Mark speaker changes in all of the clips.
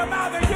Speaker 1: your mouth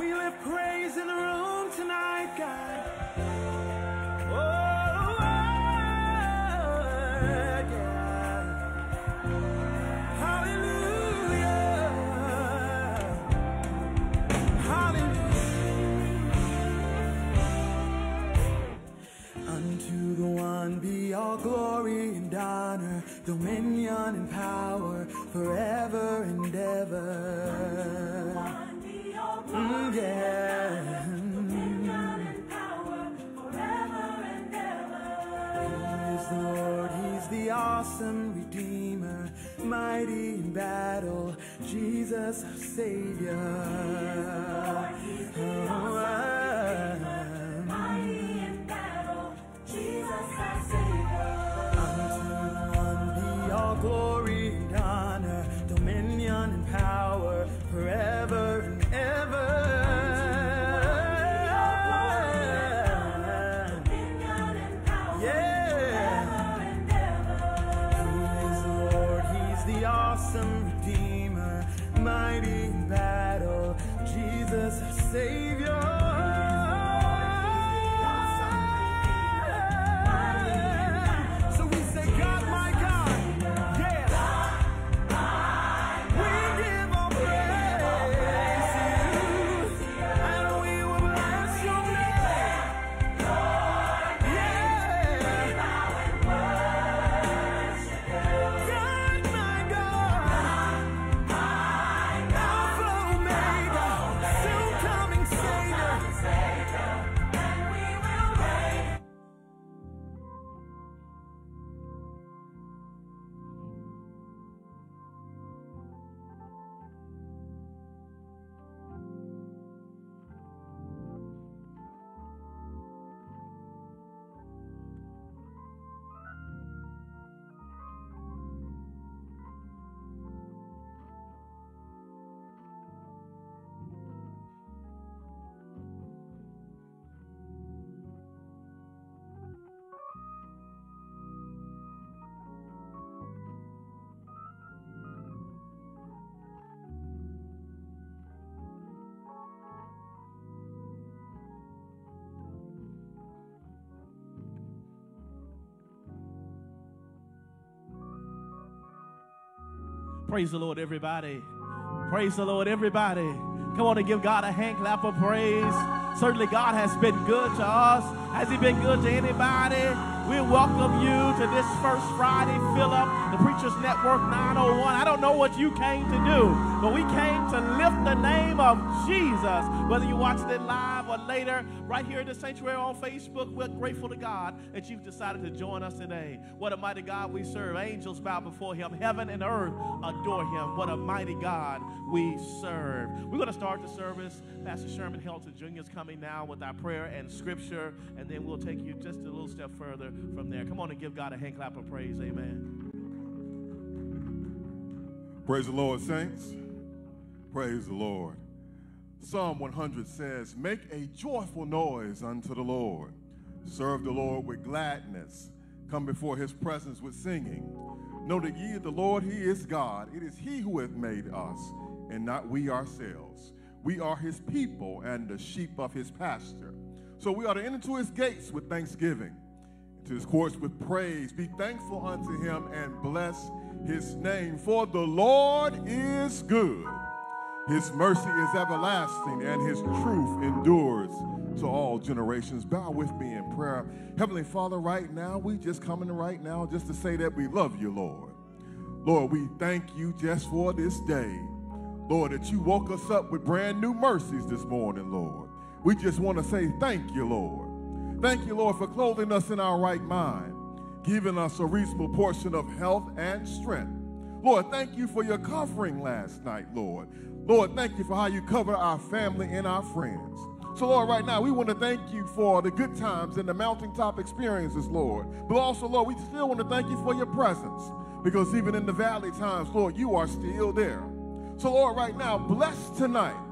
Speaker 2: We lift praise in the room tonight, God. Savior. Praise
Speaker 3: the Lord, everybody. Praise the Lord, everybody. Come on and give God a hand clap of praise. Certainly, God has been good to us. Has He been good to anybody? We welcome you to this first Friday fill up, the Preachers Network 901. I don't know what you came to do, but we came to lift the name of Jesus. Whether you watched it live or later, right here in the sanctuary on Facebook, we're grateful to God that you've decided to join us today. What a mighty God we serve. Angels bow before Him, heaven and earth adore Him. What a mighty God we serve. We're going to start the service. Pastor Sherman Helton Jr. is coming now with our prayer and scripture, and then we'll take you just a little step further from there. Come on and give God a hand clap of praise. Amen.
Speaker 4: Praise the Lord, saints. Praise the Lord. Psalm 100 says, Make a joyful noise unto the Lord. Serve the Lord with gladness. Come before his presence with singing. Know that ye the Lord, he is God. It is he who hath made us, and not we ourselves. We are his people and the sheep of his pasture. So we are to enter into his gates with thanksgiving, to his courts with praise. Be thankful unto him and bless his name. For the Lord is good. His mercy is everlasting, and his truth endures to all generations. Bow with me in prayer. Heavenly Father, right now, we just coming right now just to say that we love you, Lord. Lord, we thank you just for this day. Lord, that you woke us up with brand new mercies this morning, Lord. We just want to say thank you, Lord. Thank you, Lord, for clothing us in our right mind, giving us a reasonable portion of health and strength. Lord, thank you for your covering last night, Lord. Lord, thank you for how you cover our family and our friends. So, Lord, right now, we want to thank you for the good times and the mountaintop experiences, Lord. But also, Lord, we still want to thank you for your presence because even in the valley times, Lord, you are still there. So, Lord, right now, bless tonight.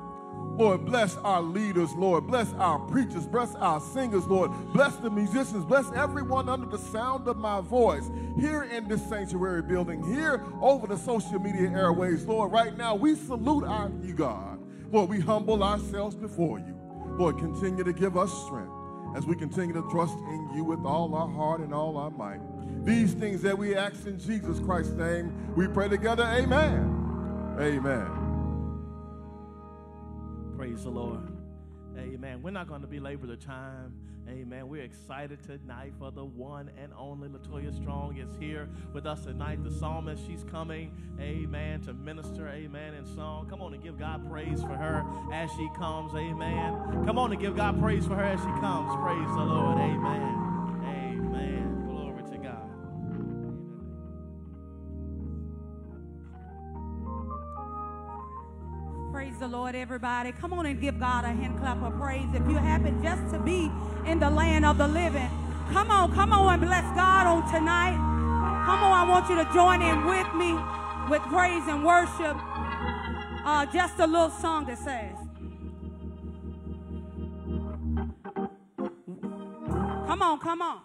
Speaker 4: Lord, bless our leaders, Lord. Bless our preachers. Bless our singers, Lord. Bless the musicians. Bless everyone under the sound of my voice here in this sanctuary building, here over the social media airways, Lord. Right now, we salute our you, God. Lord, we humble ourselves before you. Lord, continue to give us strength as we continue to trust in you with all our heart and all our might. These things that we ask in Jesus Christ's name, we pray together. Amen. Amen.
Speaker 3: Praise the Lord. Amen. We're not going to belabor the time. Amen. We're excited tonight for the one and only Latoya Strong is here with us tonight. The psalmist, she's coming, amen, to minister, amen, in song. Come on and give God praise for her as she comes, amen. Come on and give God praise for her as she comes. Praise the Lord, amen. Amen.
Speaker 5: Praise the Lord, everybody. Come on and give God a hand clap of praise. If you happen just to be in the land of the living, come on, come on and bless God on tonight. Come on, I want you to join in with me with praise and worship. Uh, just a little song that says, Come on, come on.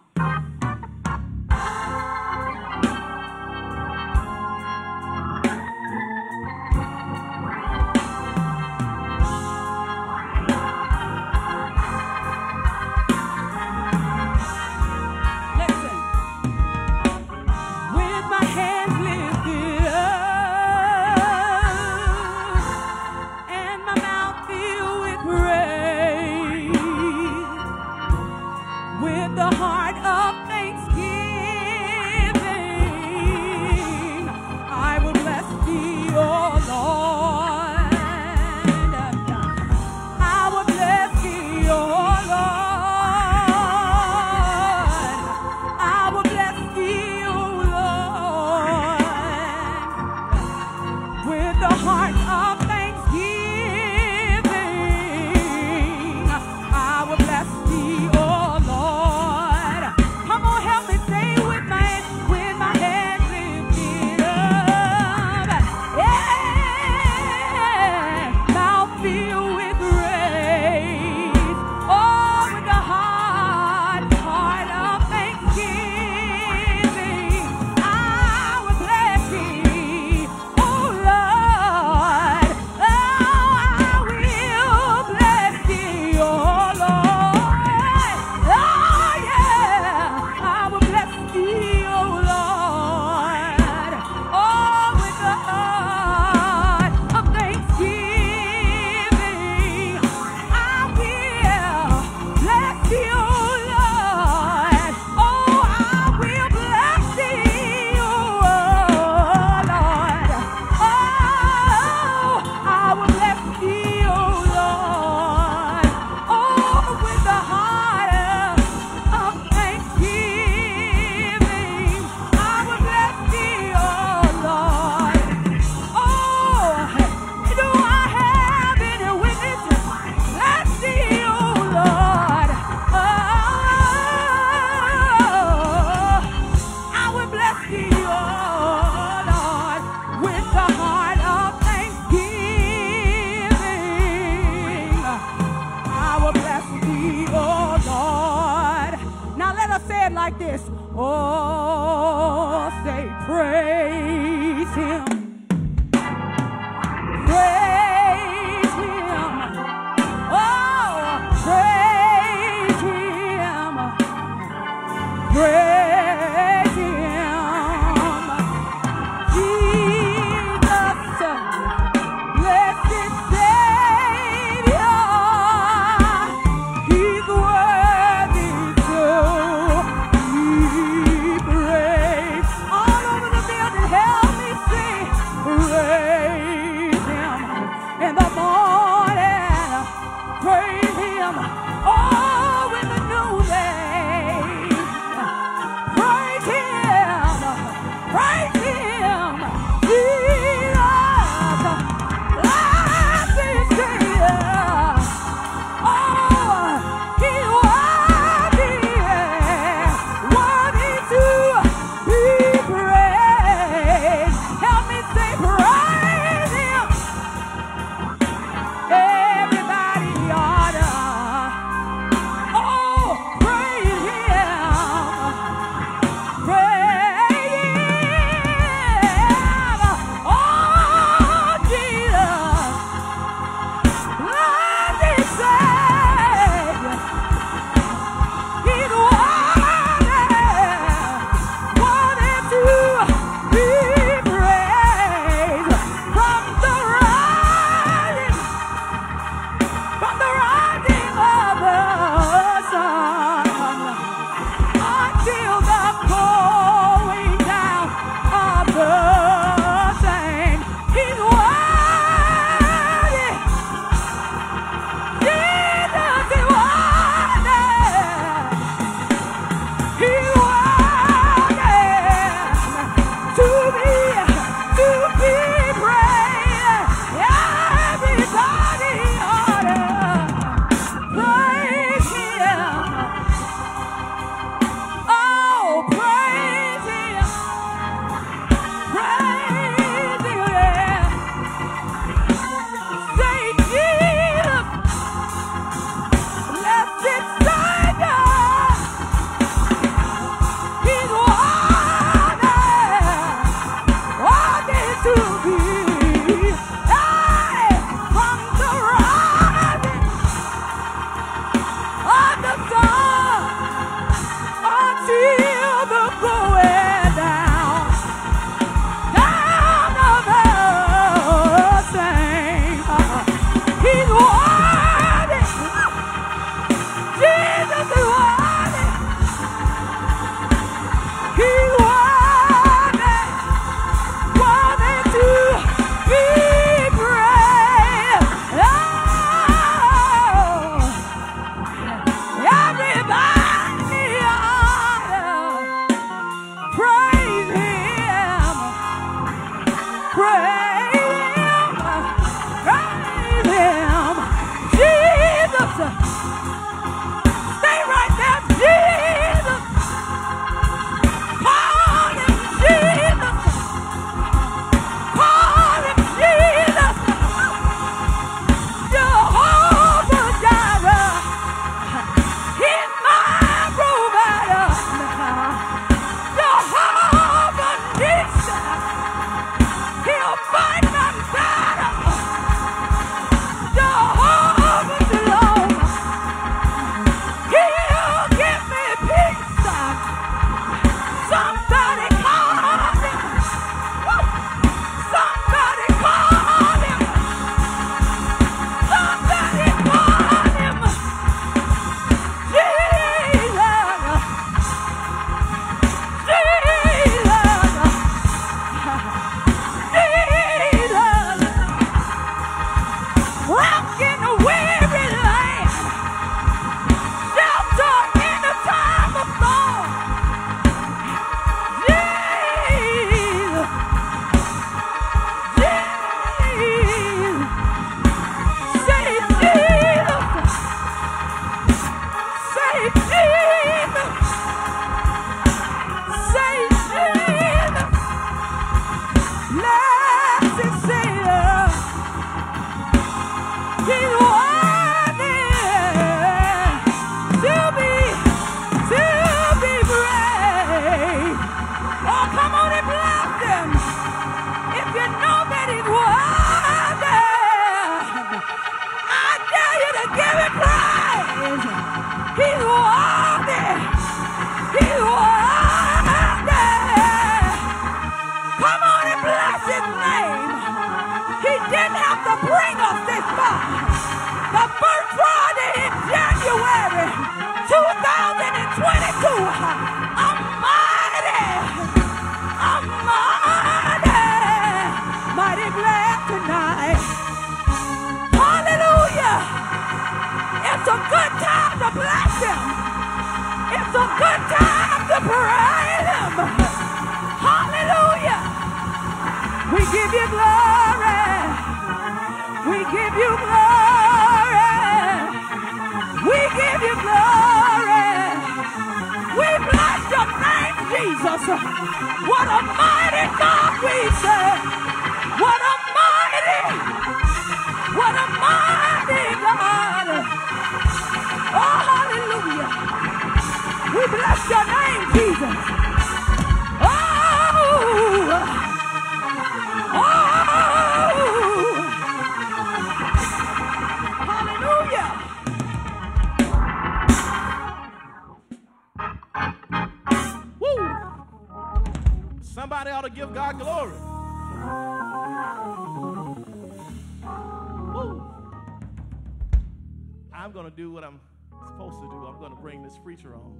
Speaker 3: Preacher on.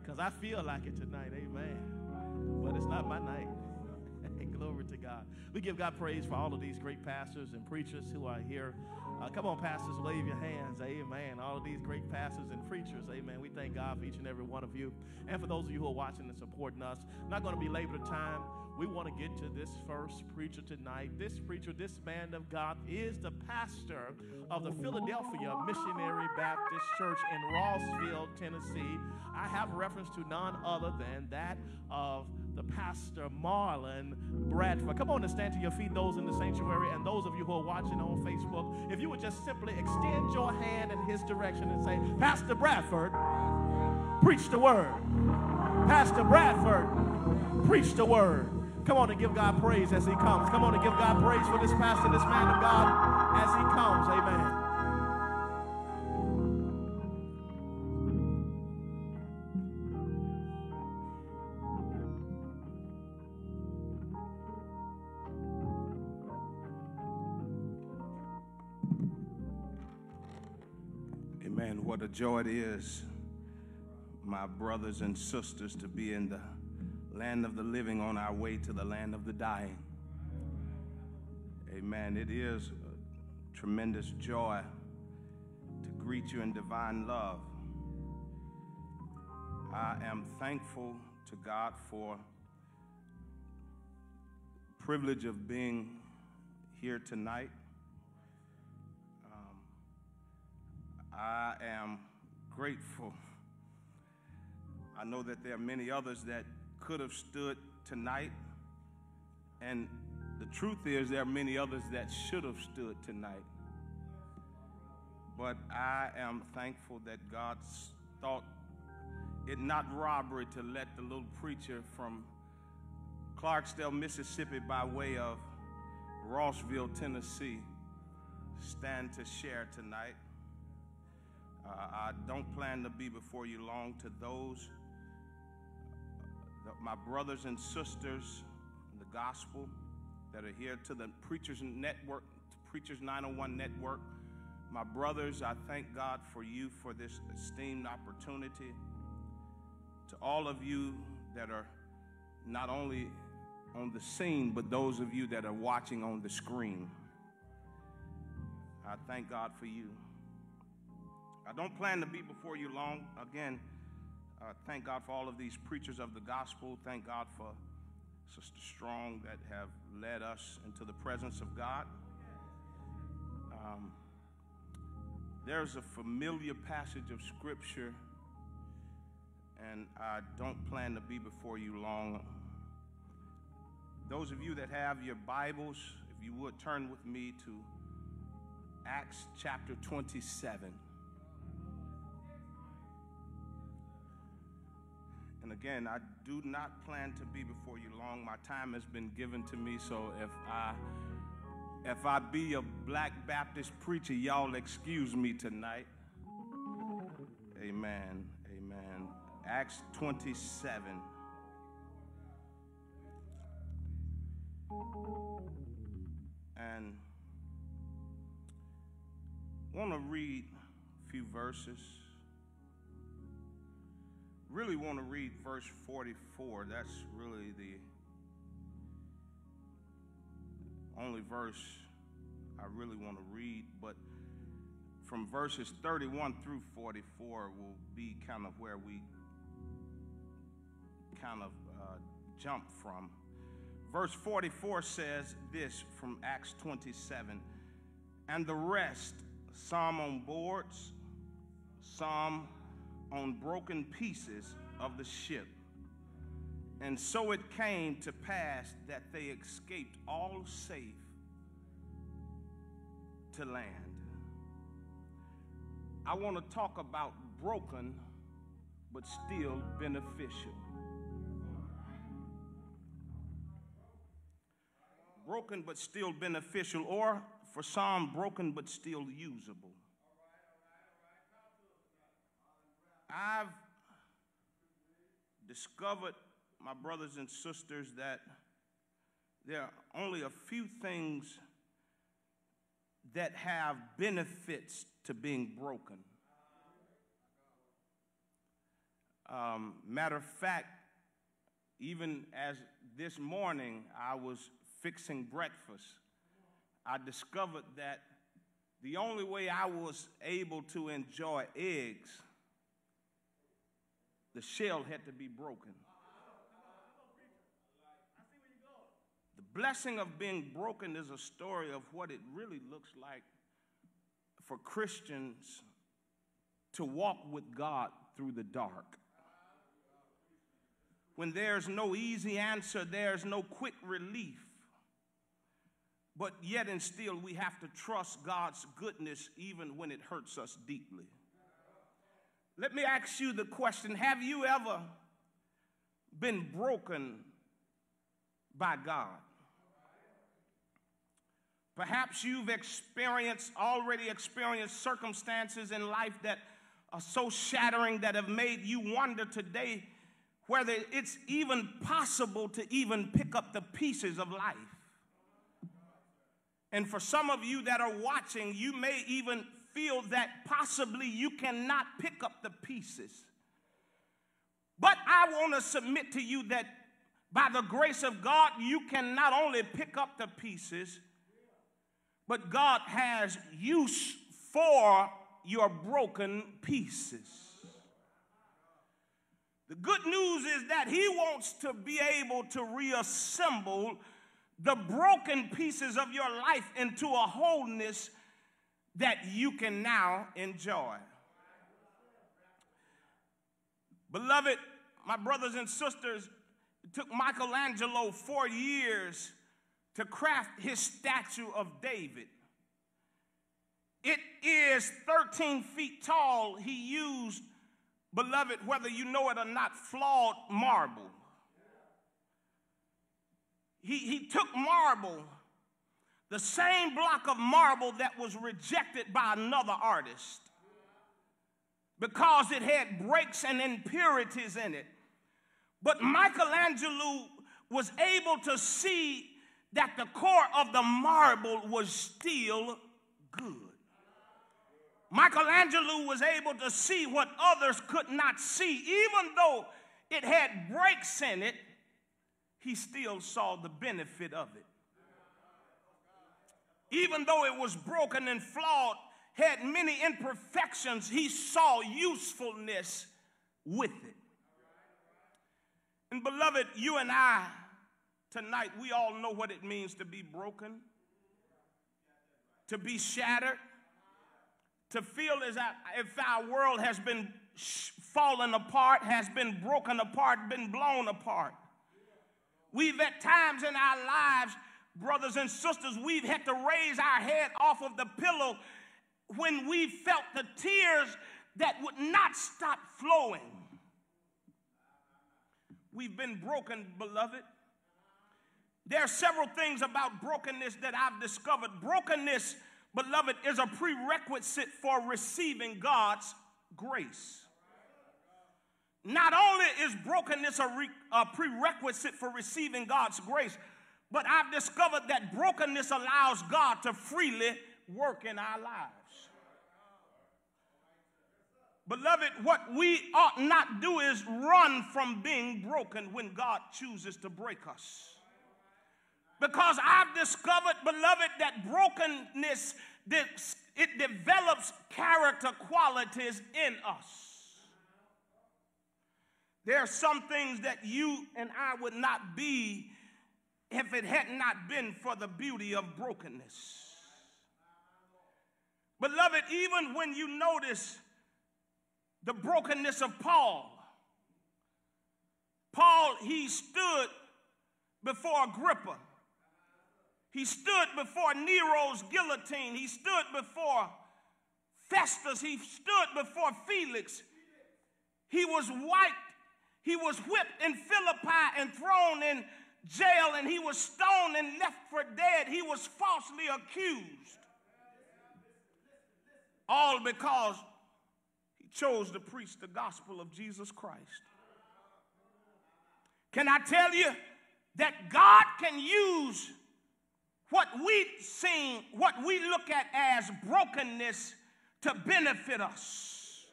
Speaker 3: Because I feel like it tonight. Amen. But it's not my night. Glory to God. We give God praise for all of these great pastors and preachers who are here. Uh, come on, pastors, wave your hands. Amen. All of these great pastors and preachers. Amen. We thank God for each and every one of you. And for those of you who are watching and supporting us, not going to be labor time. We want to get to this first preacher tonight. This preacher, this man of God, is the pastor of the Philadelphia Missionary Baptist Church in Rossville, Tennessee. I have reference to none other than that of the pastor Marlon Bradford. Come on and stand to your feet, those in the sanctuary, and those of you who are watching on Facebook. If you would just simply extend your hand in his direction and say, Pastor Bradford, preach the word. Pastor Bradford, preach the word. Come on and give God praise as he comes. Come on and give God praise for this pastor, this man of God, as he comes. Amen.
Speaker 6: Amen. What a joy it is, my brothers and sisters, to be in the land of the living on our way to the land of the dying. Amen. It is a tremendous joy to greet you in divine love. I am thankful to God for privilege of being here tonight. Um, I am grateful. I know that there are many others that could have stood tonight, and the truth is, there are many others that should have stood tonight. But I am thankful that God thought it not robbery to let the little preacher from Clarksdale, Mississippi, by way of Rossville, Tennessee, stand to share tonight. Uh, I don't plan to be before you long to those, my brothers and sisters in the gospel that are here to the Preachers Network, Preachers 901 Network. My brothers, I thank God for you for this esteemed opportunity. To all of you that are not only on the scene, but those of you that are watching on the screen, I thank God for you. I don't plan to be before you long. Again, uh, thank God for all of these preachers of the gospel. Thank God for Sister Strong that have led us into the presence of God. Um, there's a familiar passage of Scripture, and I don't plan to be before you long. Those of you that have your Bibles, if you would turn with me to Acts chapter 27. And again, I do not plan to be before you long. My time has been given to me, so if I If I be a black Baptist preacher, y'all excuse me tonight. Amen. Amen. Acts 27. And I want to read a few verses. Really want to read verse 44. That's really the only verse I really want to read, but from verses 31 through 44 will be kind of where we kind of uh, jump from. Verse 44 says this from Acts 27 and the rest, some on boards, some on broken pieces of the ship. And so it came to pass that they escaped all safe to land. I want to talk about broken but still beneficial. Broken but still beneficial, or for some, broken but still usable. I've discovered, my brothers and sisters, that there are only a few things that have benefits to being broken. Um, matter of fact, even as this morning I was fixing breakfast, I discovered that the only way I was able to enjoy eggs, the shell had to be broken. The blessing of being broken is a story of what it really looks like for Christians to walk with God through the dark. When there's no easy answer, there's no quick relief. But yet and still, we have to trust God's goodness even when it hurts us deeply. Let me ask you the question Have you ever been broken by God? Perhaps you've experienced, already experienced circumstances in life that are so shattering that have made you wonder today whether it's even possible to even pick up the pieces of life. And for some of you that are watching, you may even feel that possibly you cannot pick up the pieces. But I want to submit to you that by the grace of God, you can not only pick up the pieces, but God has use for your broken pieces. The good news is that He wants to be able to reassemble the broken pieces of your life into a wholeness that you can now enjoy. Beloved, my brothers and sisters, it took Michelangelo four years to craft his statue of David. It is 13 feet tall. He used, beloved, whether you know it or not, flawed marble. He, he took marble, the same block of marble that was rejected by another artist because it had breaks and impurities in it. But Michelangelo was able to see that the core of the marble was still good. Michelangelo was able to see what others could not see. Even though it had breaks in it, he still saw the benefit of it. Even though it was broken and flawed, had many imperfections, he saw usefulness with it. And beloved, you and I tonight, we all know what it means to be broken, to be shattered, to feel as if our world has been fallen apart, has been broken apart, been blown apart. We've at times in our lives, brothers and sisters, we've had to raise our head off of the pillow when we felt the tears that would not stop flowing. We've been broken, beloved. There are several things about brokenness that I've discovered. Brokenness, beloved, is a prerequisite for receiving God's grace. Not only is brokenness a, re- a prerequisite for receiving God's grace, but I've discovered that brokenness allows God to freely work in our lives. Beloved, what we ought not do is run from being broken when God chooses to break us. Because I've discovered, beloved, that brokenness it develops character qualities in us. There are some things that you and I would not be if it had not been for the beauty of brokenness. Beloved, even when you notice the brokenness of Paul, Paul, he stood before Agrippa. He stood before Nero's guillotine. He stood before Festus. He stood before Felix. He was wiped. He was whipped in Philippi and thrown in jail, and he was stoned and left for dead. He was falsely accused. All because he chose to preach the gospel of Jesus Christ. Can I tell you that God can use what we see, what we look at as brokenness to benefit us.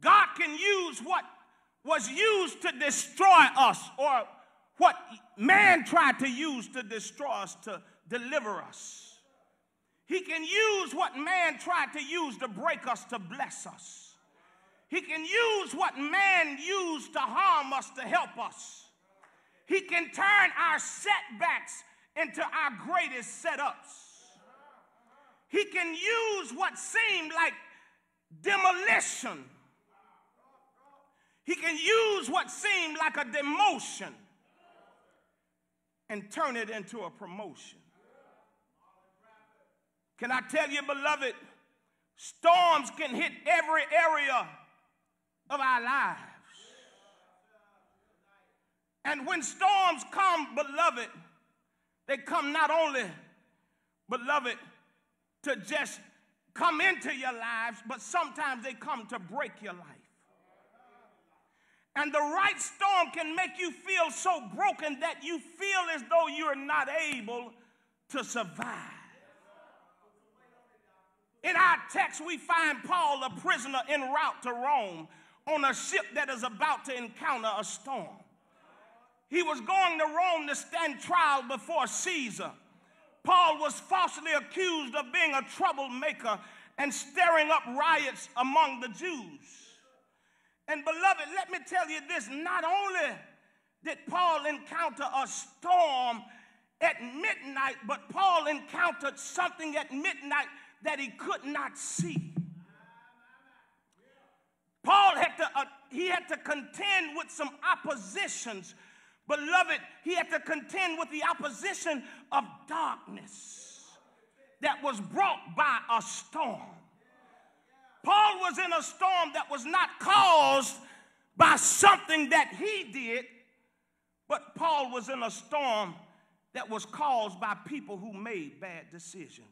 Speaker 6: God can use what was used to destroy us or what man tried to use to destroy us to deliver us. He can use what man tried to use to break us to bless us. He can use what man used to harm us to help us. He can turn our setbacks into our greatest setups. He can use what seemed like demolition. He can use what seemed like a demotion and turn it into a promotion. Can I tell you, beloved, storms can hit every area of our lives. And when storms come, beloved, they come not only, beloved, to just come into your lives, but sometimes they come to break your life. And the right storm can make you feel so broken that you feel as though you're not able to survive. In our text, we find Paul a prisoner en route to Rome on a ship that is about to encounter a storm. He was going to Rome to stand trial before Caesar. Paul was falsely accused of being a troublemaker and stirring up riots among the Jews. And beloved, let me tell you this not only did Paul encounter a storm at midnight, but Paul encountered something at midnight that he could not see. Paul had to, uh, he had to contend with some oppositions Beloved, he had to contend with the opposition of darkness that was brought by a storm. Paul was in a storm that was not caused by something that he did, but Paul was in a storm that was caused by people who made bad decisions.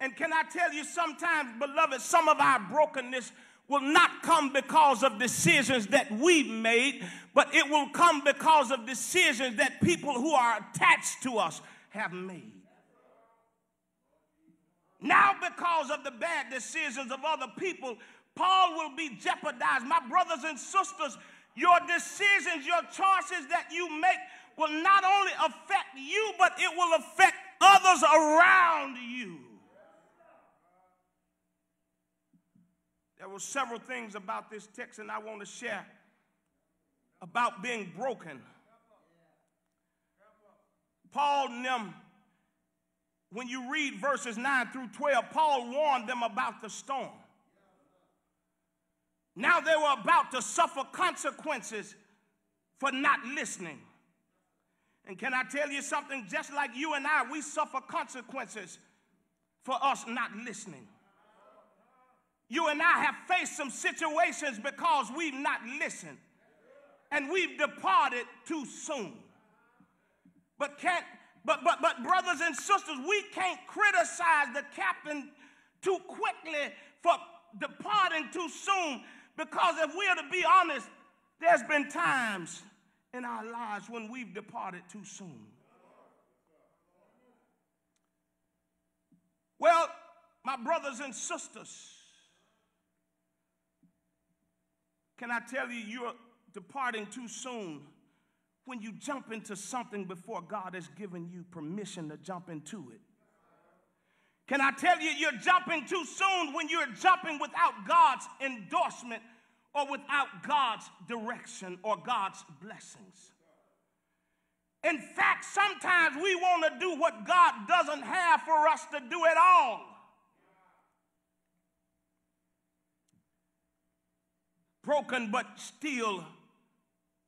Speaker 6: And can I tell you, sometimes, beloved, some of our brokenness will not come because of decisions that we've made, but it will come because of decisions that people who are attached to us have made. Now, because of the bad decisions of other people, Paul will be jeopardized. My brothers and sisters, your decisions, your choices that you make will not only affect you, but it will affect others around you. There were several things about this text, and I want to share about being broken. Paul and them, when you read verses 9 through 12, Paul warned them about the storm. Now they were about to suffer consequences for not listening. And can I tell you something? Just like you and I, we suffer consequences for us not listening. You and I have faced some situations because we've not listened. and we've departed too soon. But can't but but but brothers and sisters, we can't criticize the captain too quickly for departing too soon because if we're to be honest, there's been times in our lives when we've departed too soon. Well, my brothers and sisters, can I tell you, you're departing too soon when you jump into something before God has given you permission to jump into it. Can I tell you, you're jumping too soon when you're jumping without God's endorsement or without God's direction or God's blessings. In fact, sometimes we want to do what God doesn't have for us to do at all. Broken but still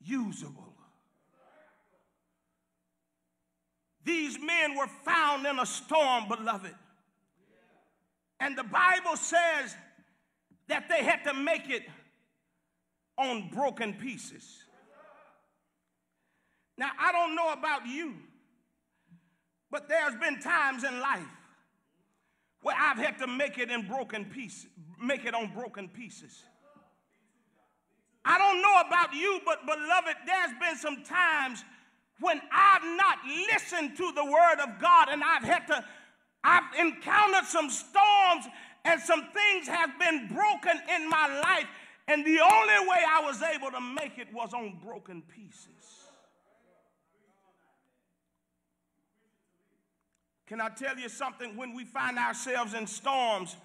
Speaker 6: usable. These men were found in a storm, beloved. And the Bible says that they had to make it on broken pieces. Now, I don't know about you, but there's been times in life where I've had to make it in broken pieces, make it on broken pieces. I don't know about you, but beloved, there's been some times when I've not listened to the word of God and I've had to, I've encountered some storms and some things have been broken in my life. And the only way I was able to make it was on broken pieces. Can I tell you something? When we find ourselves in storms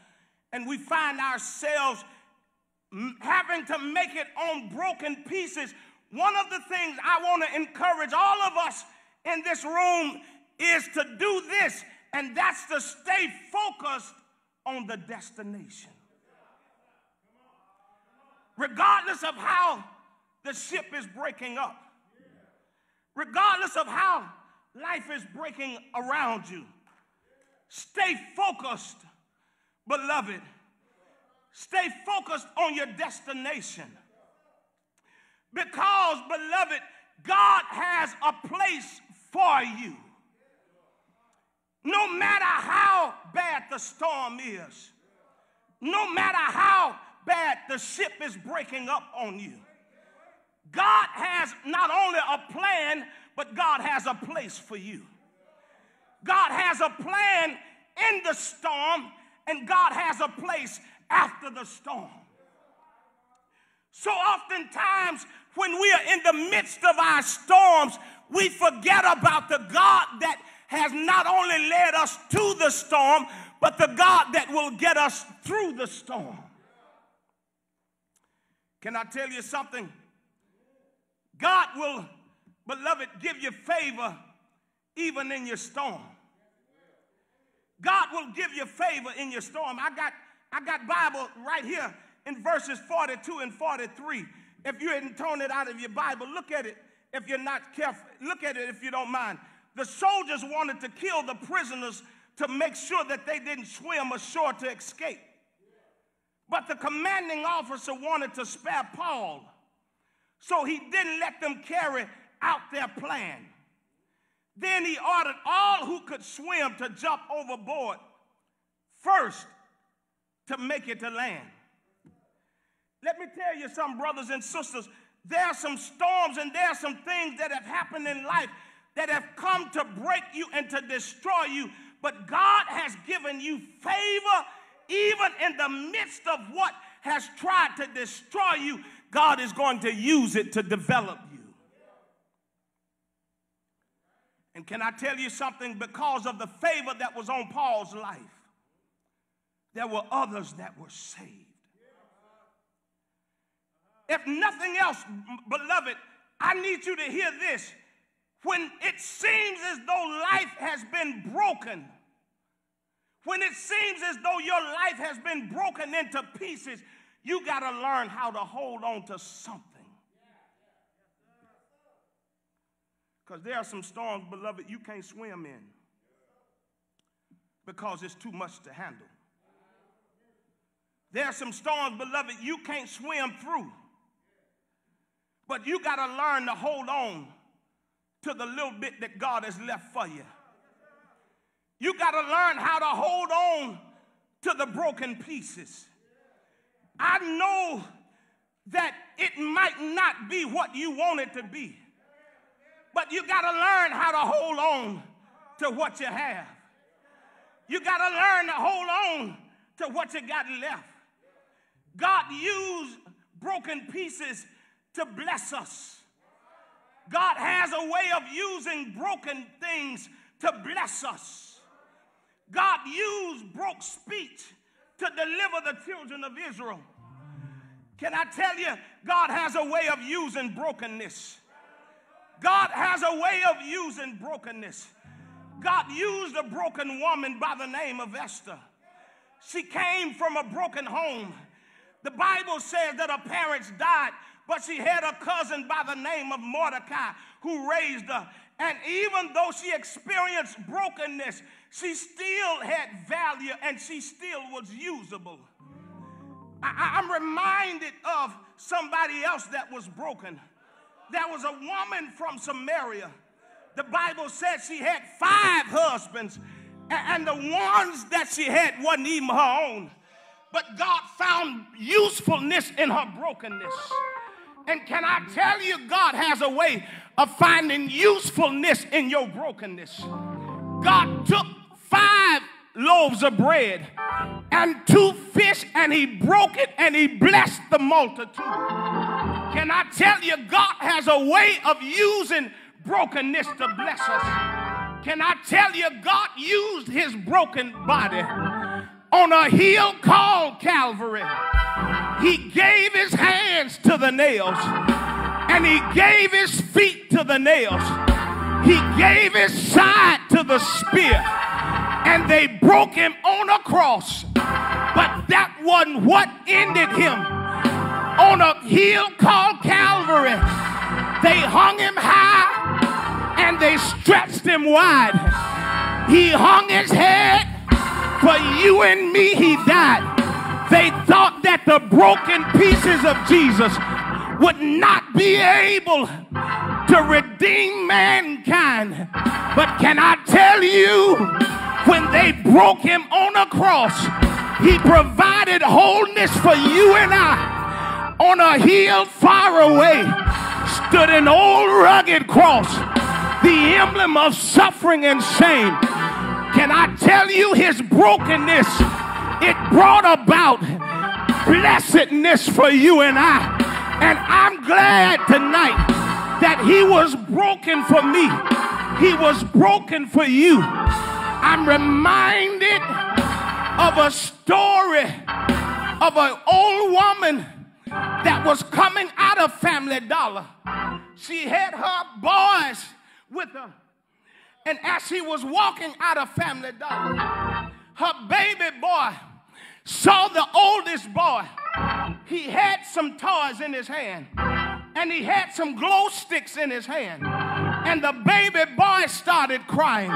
Speaker 6: and we find ourselves having to make it on broken pieces, one of the things I want to encourage all of us in this room is to do this, and that's to stay focused on the destination. Regardless of how the ship is breaking up, regardless of how life is breaking around you, stay focused, beloved. Stay focused on your destination. Because, beloved, God has a place for you. No matter how bad the storm is, no matter how bad the ship is breaking up on you, God has not only a plan, but God has a place for you. God has a plan in the storm, and God has a place after the storm. So oftentimes, when we are in the midst of our storms, we forget about the God that has not only led us to the storm, but the God that will get us through the storm. Can I tell you something? God will, beloved, give you favor even in your storm. God will give you favor in your storm. I got, I got Bible right here in verses 42 and 43. If you hadn't torn it out of your Bible, look at it if you're not careful. Look at it if you don't mind. The soldiers wanted to kill the prisoners to make sure that they didn't swim ashore to escape. But the commanding officer wanted to spare Paul, so he didn't let them carry out their plan. Then he ordered all who could swim to jump overboard first to make it to land. Let me tell you some brothers and sisters, there are some storms and there are some things that have happened in life that have come to break you and to destroy you. But God has given you favor even in the midst of what has tried to destroy you. God is going to use it to develop you. And can I tell you something? Because of the favor that was on Paul's life, there were others that were saved. If nothing else, beloved, I need you to hear this. When it seems as though life has been broken, when it seems as though your life has been broken into pieces, you got to learn how to hold on to something. Because there are some storms, beloved, you can't swim in because it's too much to handle. There are some storms, beloved, you can't swim through But you got to learn to hold on to the little bit that God has left for you. You got to learn how to hold on to the broken pieces. I know that it might not be what you want it to be, but you got to learn how to hold on to what you have. You got to learn to hold on to what you got left. God used broken pieces to bless us. God has a way of using broken things to bless us. God used broke speech to deliver the children of Israel. Can I tell you, God has a way of using brokenness. God has a way of using brokenness. God used a broken woman by the name of Esther. She came from a broken home. The Bible says that her parents died, but she had a cousin by the name of Mordecai who raised her. And even though she experienced brokenness, she still had value and she still was usable. I, am reminded of somebody else that was broken. There was a woman from Samaria. The Bible said she had five husbands, and the ones that she had wasn't even her own. But God found usefulness in her brokenness. And can I tell you, God has a way of finding usefulness in your brokenness. God took five loaves of bread and two fish, and he broke it and he blessed the multitude. Can I tell you, God has a way of using brokenness to bless us. Can I tell you, God used his broken body on a hill called Calvary. He gave his hands to the nails and he gave his feet to the nails. He gave his side to the spear and they broke him on a cross. But that wasn't what ended him. On a hill called Calvary, they hung him high and they stretched him wide. He hung his head for you and me, he died. They thought that the broken pieces of Jesus would not be able to redeem mankind. But can I tell you, when they broke him on a cross, he provided wholeness for you and I. On a hill far away stood an old rugged cross, the emblem of suffering and shame. Can I tell you his brokenness? It brought about blessedness for you and I. And I'm glad tonight that he was broken for me. He was broken for you. I'm reminded of a story of an old woman that was coming out of Family Dollar. She had her boys with her. And as she was walking out of Family Dollar, her baby boy saw the oldest boy. He had some toys in his hand, and he had some glow sticks in his hand. And the baby boy started crying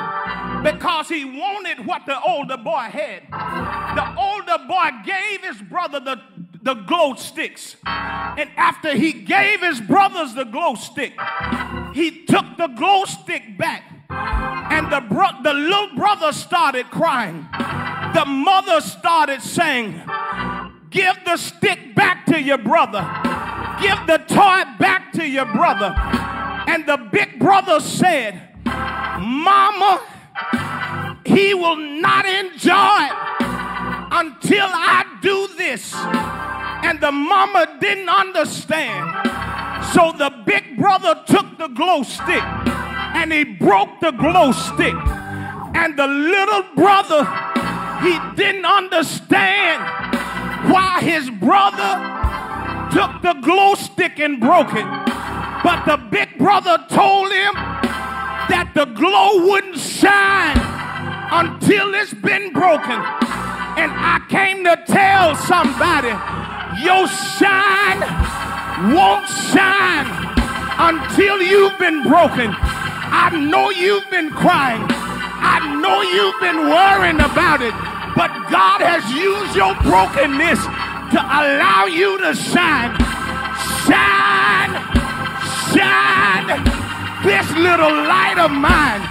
Speaker 6: because he wanted what the older boy had. The older boy gave his brother the, the glow sticks. And after he gave his brothers the glow stick, he took the glow stick back. And the, bro- the little brother started crying. The mother started saying, Give the stick back to your brother. Give the toy back to your brother. And the big brother said, Mama, he will not enjoy it until I do this. And the mama didn't understand. So the big brother took the glow stick and he broke the glow stick. And the little brother, he didn't understand why his brother took the glow stick and broke it. But the big brother told him that the glow wouldn't shine until it's been broken. And I came to tell somebody your shine won't shine until you've been broken. I know you've been crying. I know you've been worrying about it. But God has used your brokenness to allow you to shine. Shine shine. This little light of mine,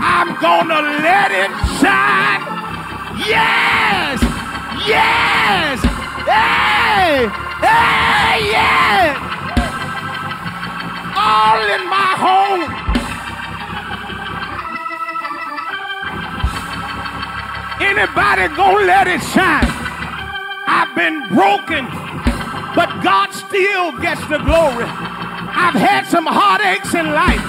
Speaker 6: I'm gonna let it shine. Yes, yes, hey, hey, yeah. All in my home. Anybody gonna let it shine? I've been broken, but God still gets the glory. I've had some heartaches in life,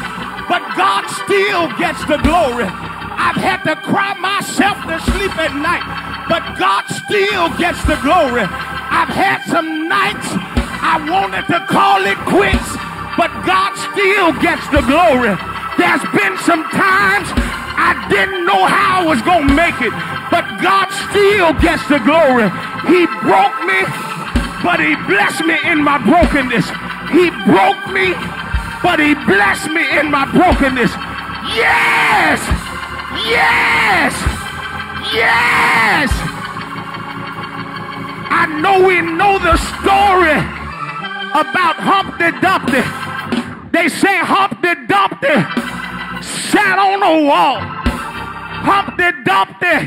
Speaker 6: but God still gets the glory. I've had to cry myself to sleep at night, but God still gets the glory. I've had some nights I wanted to call it quits, but God still gets the glory. There's been some times I didn't know how I was going to make it, but God still gets the glory. He broke me, but He blessed me in my brokenness. He broke me, but He blessed me in my brokenness. Yes! Yes! Yes! I know we know the story about Humpty Dumpty. They say Humpty Dumpty sat on a wall. Humpty Dumpty,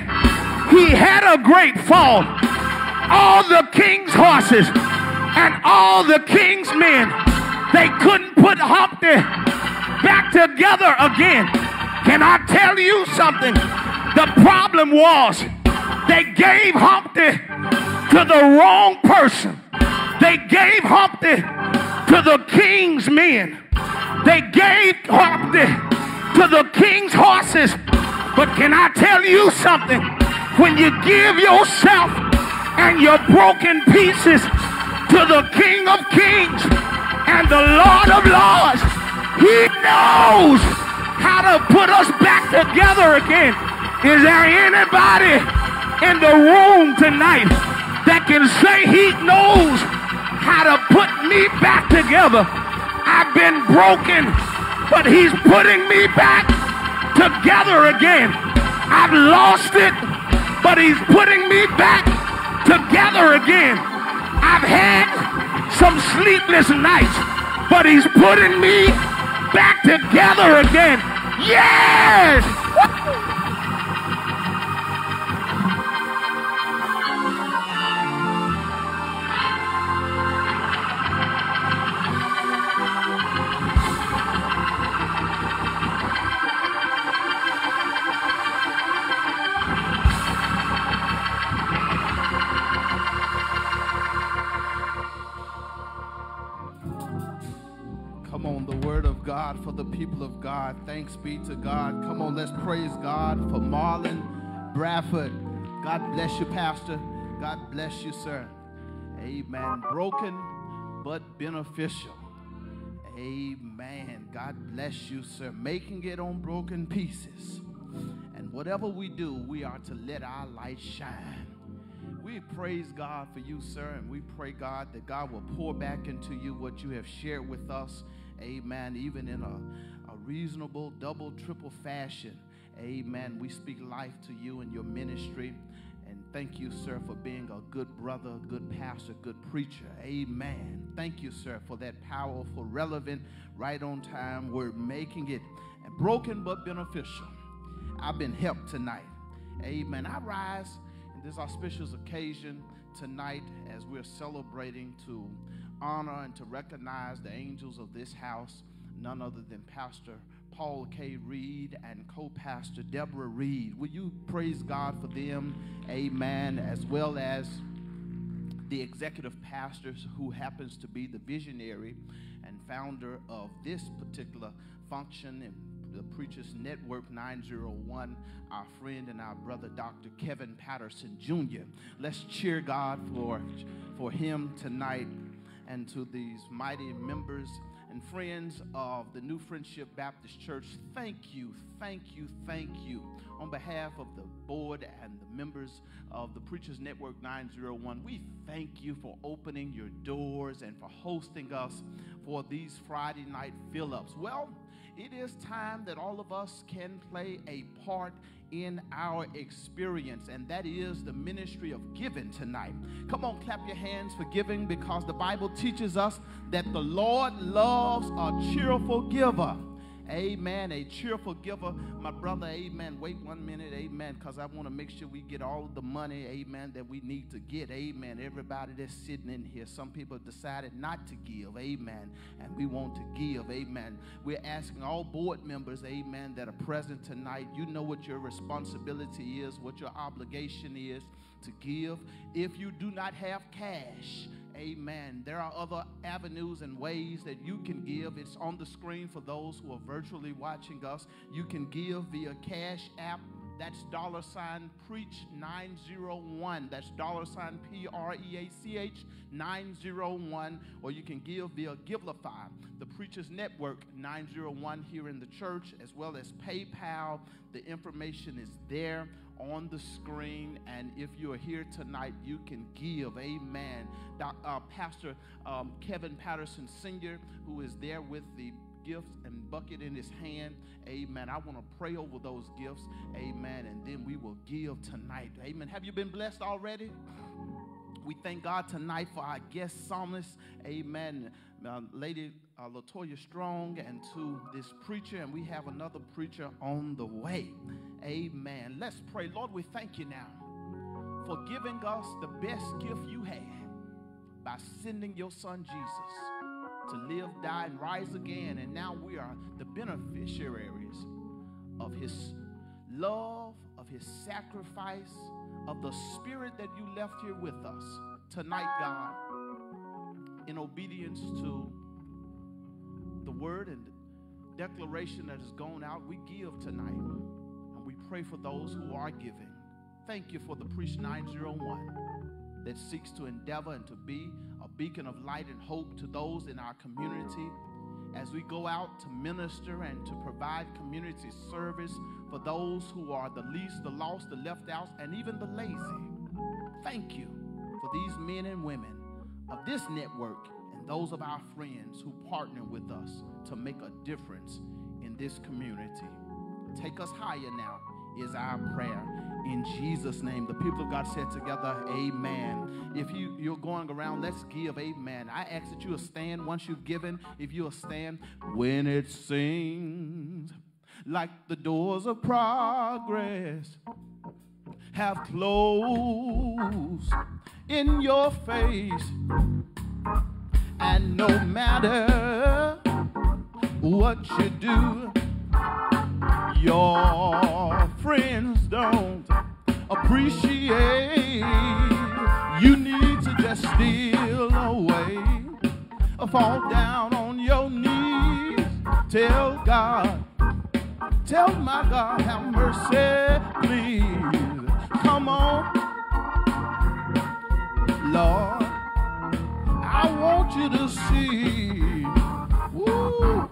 Speaker 6: he had a great fall. All the king's horses and all the king's men, they couldn't put Humpty back together again. Can I tell you something? The problem was they gave Humpty to the wrong person. They gave Humpty to the king's men. They gave Humpty to the king's horses. But can I tell you something? When you give yourself and your broken pieces to the King of Kings and the Lord of Lords, He knows how to put us back together again. Is there anybody in the room tonight that can say He knows how to put me back together? I've been broken, but He's putting me back together again. I've lost it, but he's putting me back together again. I've had some sleepless nights, but he's putting me back together again. Yes!
Speaker 7: God. Thanks be to God. Come on, let's praise God for Marlon Bradford. God bless you, Pastor. God bless you, sir. Amen. Broken but beneficial. Amen. God bless you, sir. Making it on broken pieces. And whatever we do, we are to let our light shine. We praise God for you, sir, and we pray, God, that God will pour back into you what you have shared with us. Amen. Even in a, a reasonable double, triple fashion. Amen. We speak life to you and your ministry. And thank you, sir, for being a good brother, good pastor, good preacher. Amen. Thank you, sir, for that powerful, relevant, right on time We're making it broken but beneficial. I've been helped tonight. Amen. I rise in this auspicious occasion tonight as we're celebrating to honor and to recognize the angels of this house, none other than Pastor Paul K. Reed and co pastor Deborah Reed. Will you praise God for them? Amen. As well as the executive pastors who happens to be the visionary and founder of this particular function and the Preachers Network 901, our friend and our brother Dr. Kevin Patterson Jr. Let's cheer God for, for him tonight and to these mighty members and friends of the New Friendship Baptist Church. Thank you, thank you, thank you. On behalf of the board and the members of the Preachers Network 901, we thank you for opening your doors and for hosting us for these Friday night fill ups. Well, it is time that all of us can play a part in our experience, and that is the ministry of giving tonight. Come on, clap your hands for giving because the Bible teaches us that the Lord loves a cheerful giver. Amen. A cheerful giver. My brother, amen. Wait one minute, amen, because I want to make sure we get all the money, amen, that we need to get. Amen. Everybody that's sitting in here, some people decided not to give, amen, and we want to give, amen. We're asking all board members, amen, that are present tonight, you know what your responsibility is, what your obligation is to give. If you do not have cash, Amen. There are other avenues and ways that you can give. It's on the screen for those who are virtually watching us. You can give via Cash App. That's dollar sign preach 901. That's dollar sign P R E A C H 901. Or you can give via Givelify, the Preachers Network 901 here in the church, as well as PayPal. The information is there on the screen. And if you're here tonight, you can give. Amen. Doc, uh, Pastor um, Kevin Patterson Sr., who is there with the gifts and bucket in his hand. Amen. I want to pray over those gifts. Amen. And then we will give tonight. Amen. Have you been blessed already? We thank God tonight for our guest psalmist. Amen. Uh, Lady uh, Latoya Strong and to this preacher, and we have another preacher on the way. Amen. Let's pray. Lord, we thank you now for giving us the best gift you had by sending your son Jesus to live, die, and rise again. And now we are the beneficiaries of his love, of his sacrifice, of the spirit that you left here with us tonight, God, in obedience to the word and declaration that has gone out. We give tonight. And we pray for those who are giving. Thank you for the Preach 901 that seeks to endeavor and to be a beacon of light and hope to those in our community as we go out to minister and to provide community service for those who are the least, the lost, the left out, and even the lazy. Thank you for these men and women of this network those of our friends who partner with us to make a difference in this community. Take us higher now is our prayer. In Jesus' name, the people of God said together, Amen. If you, you're going around, let's give, Amen. I ask that you will stand once you've given. If you'll stand, when it seems like the doors of progress have closed in your face, and no matter what you do, your friends don't appreciate. You need to just steal away, fall down on your knees, tell God, tell my God, have mercy, please. Come on, Lord, I want you to see. Woo.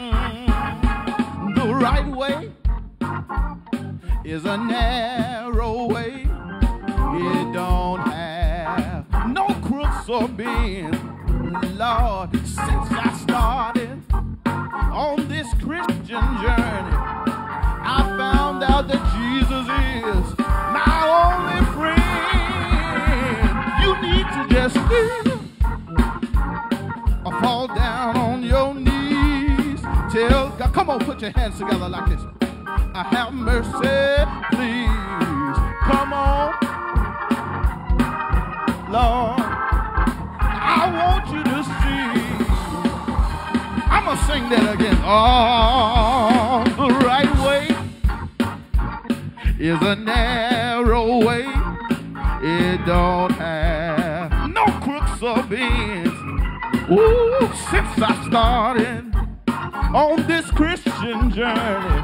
Speaker 7: Mm, the right way is a narrow way. It don't have no crooks or bends. Lord, since I started on this Christian journey, I found out that or fall down on your knees. Tell God, come on, put your hands together like this. I have mercy, please. Come on, Lord. I want you to see. I'm gonna sing that again. Oh, the right way is a narrow way. It don't have bends. Ooh, since I started on this Christian journey,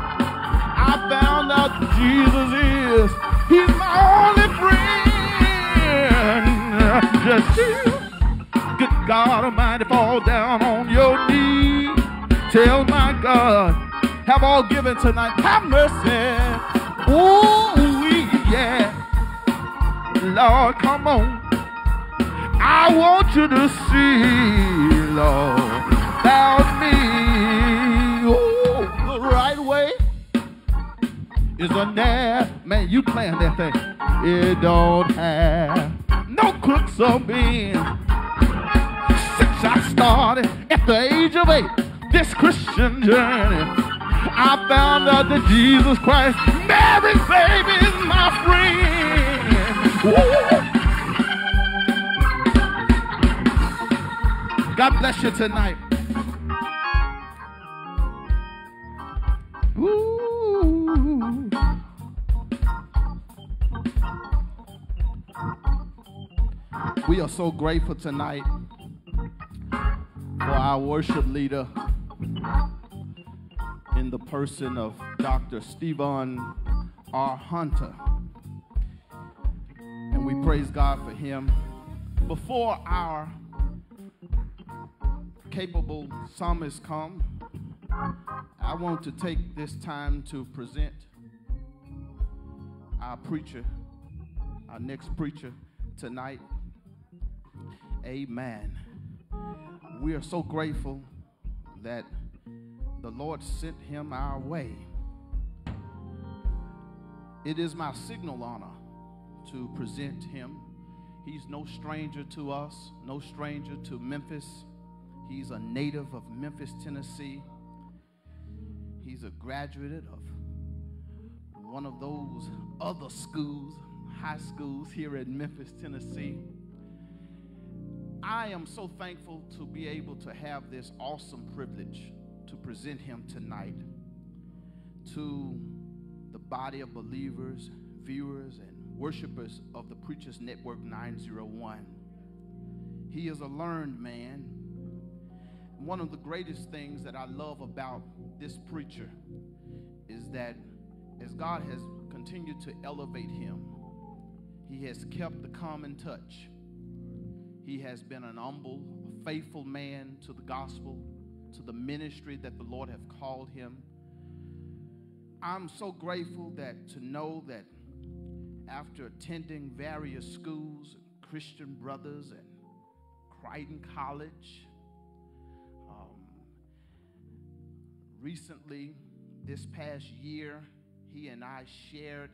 Speaker 7: I found out Jesus is, He's my only friend. Just you, good God Almighty, fall down on your knees. Tell my God, have all given tonight, have mercy. Ooh, yeah. Lord, come on. I want you to see, Lord, about me. Ooh, the right way is a nap. Man, you playing that thing. It don't have no crooks or beans. Since I started at the age of eight, this Christian journey, I found out that Jesus Christ, Mary's baby, is my friend. Woo! God bless you tonight. Ooh. We are so grateful tonight for our worship leader in the person of Dr. Stephen R. Hunter. And we praise God for him. Before our capable psalmist come, I want to take this time to present our preacher, our next preacher tonight. Amen. We are so grateful that the Lord sent him our way. It is my signal honor to present him. He's no stranger to us, no stranger to Memphis. He's a native of Memphis, Tennessee. He's a graduate of one of those other schools, high schools here in Memphis, Tennessee. I am so thankful to be able to have this awesome privilege to present him tonight to the body of believers, viewers, and worshipers of the Preachers Network 901. He is a learned man. One of the greatest things that I love about this preacher is that as God has continued to elevate him, he has kept the common touch. He has been an humble, faithful man to the gospel, to the ministry that the Lord have called him. I'm so grateful that to know that after attending various schools, Christian Brothers and Crichton College, recently, this past year, he and I shared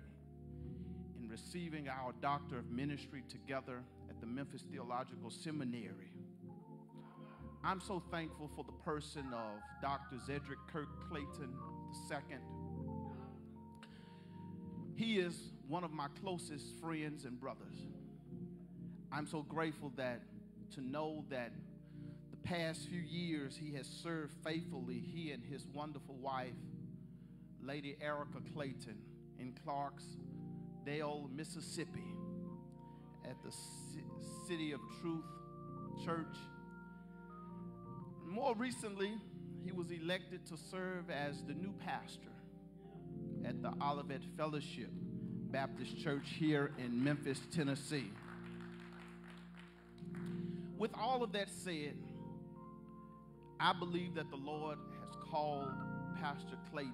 Speaker 7: in receiving our Doctor of Ministry together at the Memphis Theological Seminary. I'm so thankful for the person of Dr. Zedric Kirk Clayton II. He is one of my closest friends and brothers. I'm so grateful that to know that past few years he has served faithfully, he and his wonderful wife, Lady Erica Clayton, in Clarksdale, Mississippi, at the Ci- City of Truth Church. More recently, he was elected to serve as the new pastor at the Olivet Fellowship Baptist Church here in Memphis, Tennessee. With all of that said, I believe that the Lord has called Pastor Clayton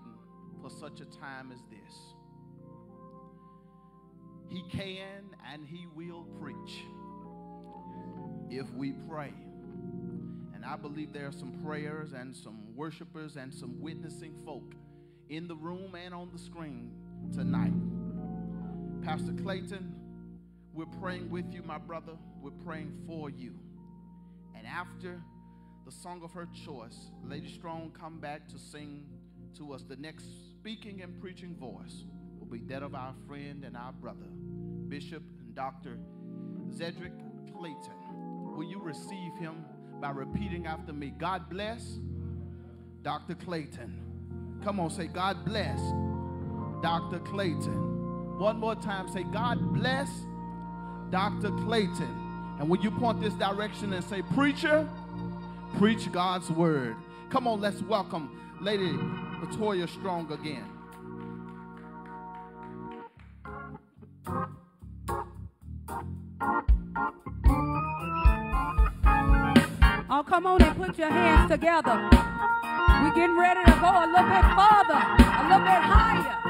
Speaker 7: for such a time as this. He can and he will preach if we pray. And I believe there are some prayers and some worshipers and some witnessing folk in the room and on the screen tonight. Pastor Clayton, we're praying with you, my brother. We're praying for you. And after the song of her choice, Lady Strong come back to sing to us. The next speaking and preaching voice will be that of our friend and our brother, Bishop and Dr. Zedric Clayton. Will you receive him by repeating after me? God bless Dr. Clayton. Come on, say, God bless Dr. Clayton. One more time, say, God bless Dr. Clayton. And when you point this direction and say, Preacher, preach God's word. Come on, let's welcome Lady Latoya Strong again.
Speaker 5: Oh, come on and put your hands together. We're getting ready to go a little bit farther, a little bit higher.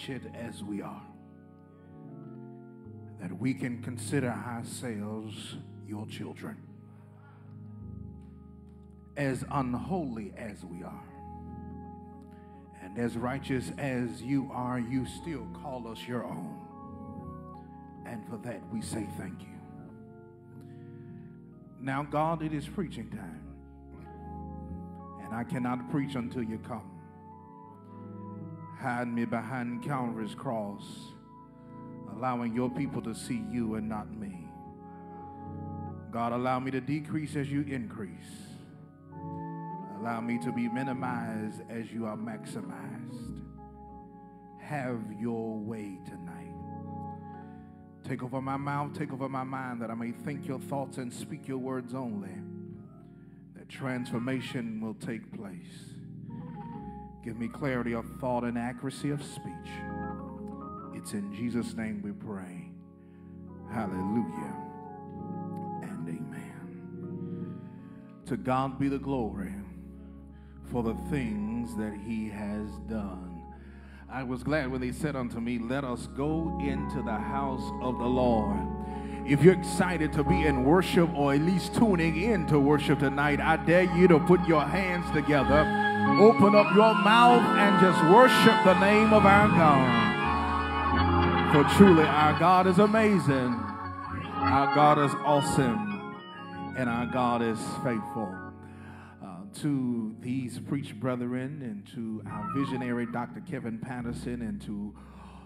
Speaker 6: Wretched as we are, that we can consider ourselves your children. As unholy as we are, and as righteous as you are, you still call us your own. And for that, we say thank you. Now, God, it is preaching time and I cannot preach until you come. Hide me behind Calvary's cross, allowing your people to see you and not me. God, allow me to decrease as you increase. Allow me to be minimized as you are maximized. Have your way tonight. Take over my mouth, take over my mind, that I may think your thoughts and speak your words only that transformation will take place. Give me clarity of thought and accuracy of speech. It's in Jesus' name we pray. Hallelujah and amen. To God be the glory for the things that he has done. I was glad when they said unto me, Let us go into the house of the Lord. If you're excited to be in worship or at least tuning in to worship tonight, I dare you to put your hands together, open up your mouth, and just worship the name of our God. For truly, our God is amazing, our God is awesome, and our God is faithful. Uh, to these preach brethren and to our visionary Dr. Kevin Patterson and to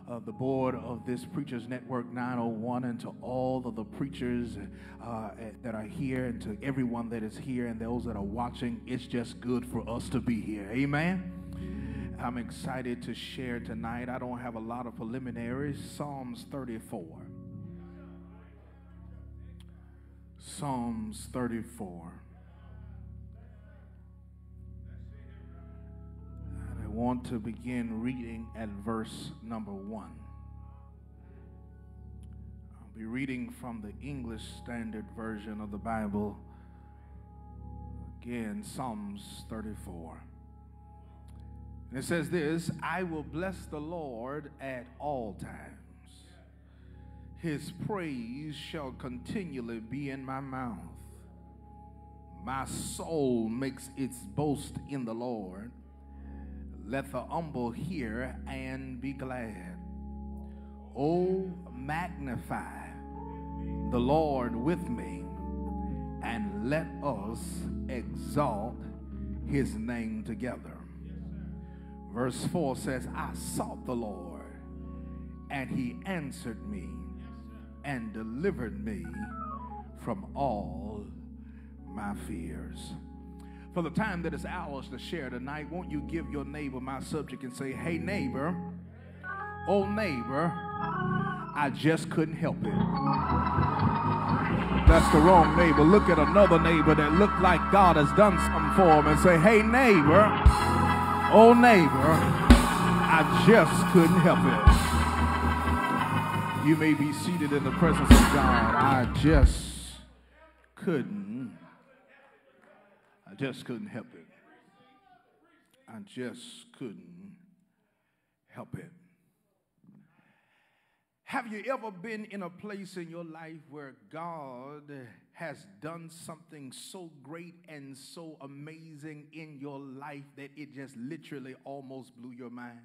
Speaker 6: uh, the board of this Preachers Network 901 and to all of the preachers uh, that are here and to everyone that is here and those that are watching. It's just good for us to be here. Amen. I'm excited to share tonight. I don't have a lot of preliminaries. Psalms 34. Psalms 34. Want to begin reading at verse number one. I'll be reading from the English Standard Version of the Bible. Again, Psalms 34. And it says this I will bless the Lord at all times. His praise shall continually be in my mouth. My soul makes its boast in the Lord. Let the humble hear and be glad. Oh, magnify the Lord with me, and let us exalt his name together. Verse 4 says, I sought the Lord, and he answered me and delivered me from all my fears. For the time that is ours to share tonight, won't you give your neighbor my subject and say, Hey, neighbor, oh, neighbor, I just couldn't help it. That's the wrong neighbor. Look at another neighbor that looked like God has done something for him and say, Hey, neighbor, oh, neighbor, I just couldn't help it. You may be seated in the presence of God. I just couldn't. I just couldn't help it. I just couldn't help it. Have you ever been in a place in your life where God has done something so great and so amazing in your life that it just literally almost blew your mind?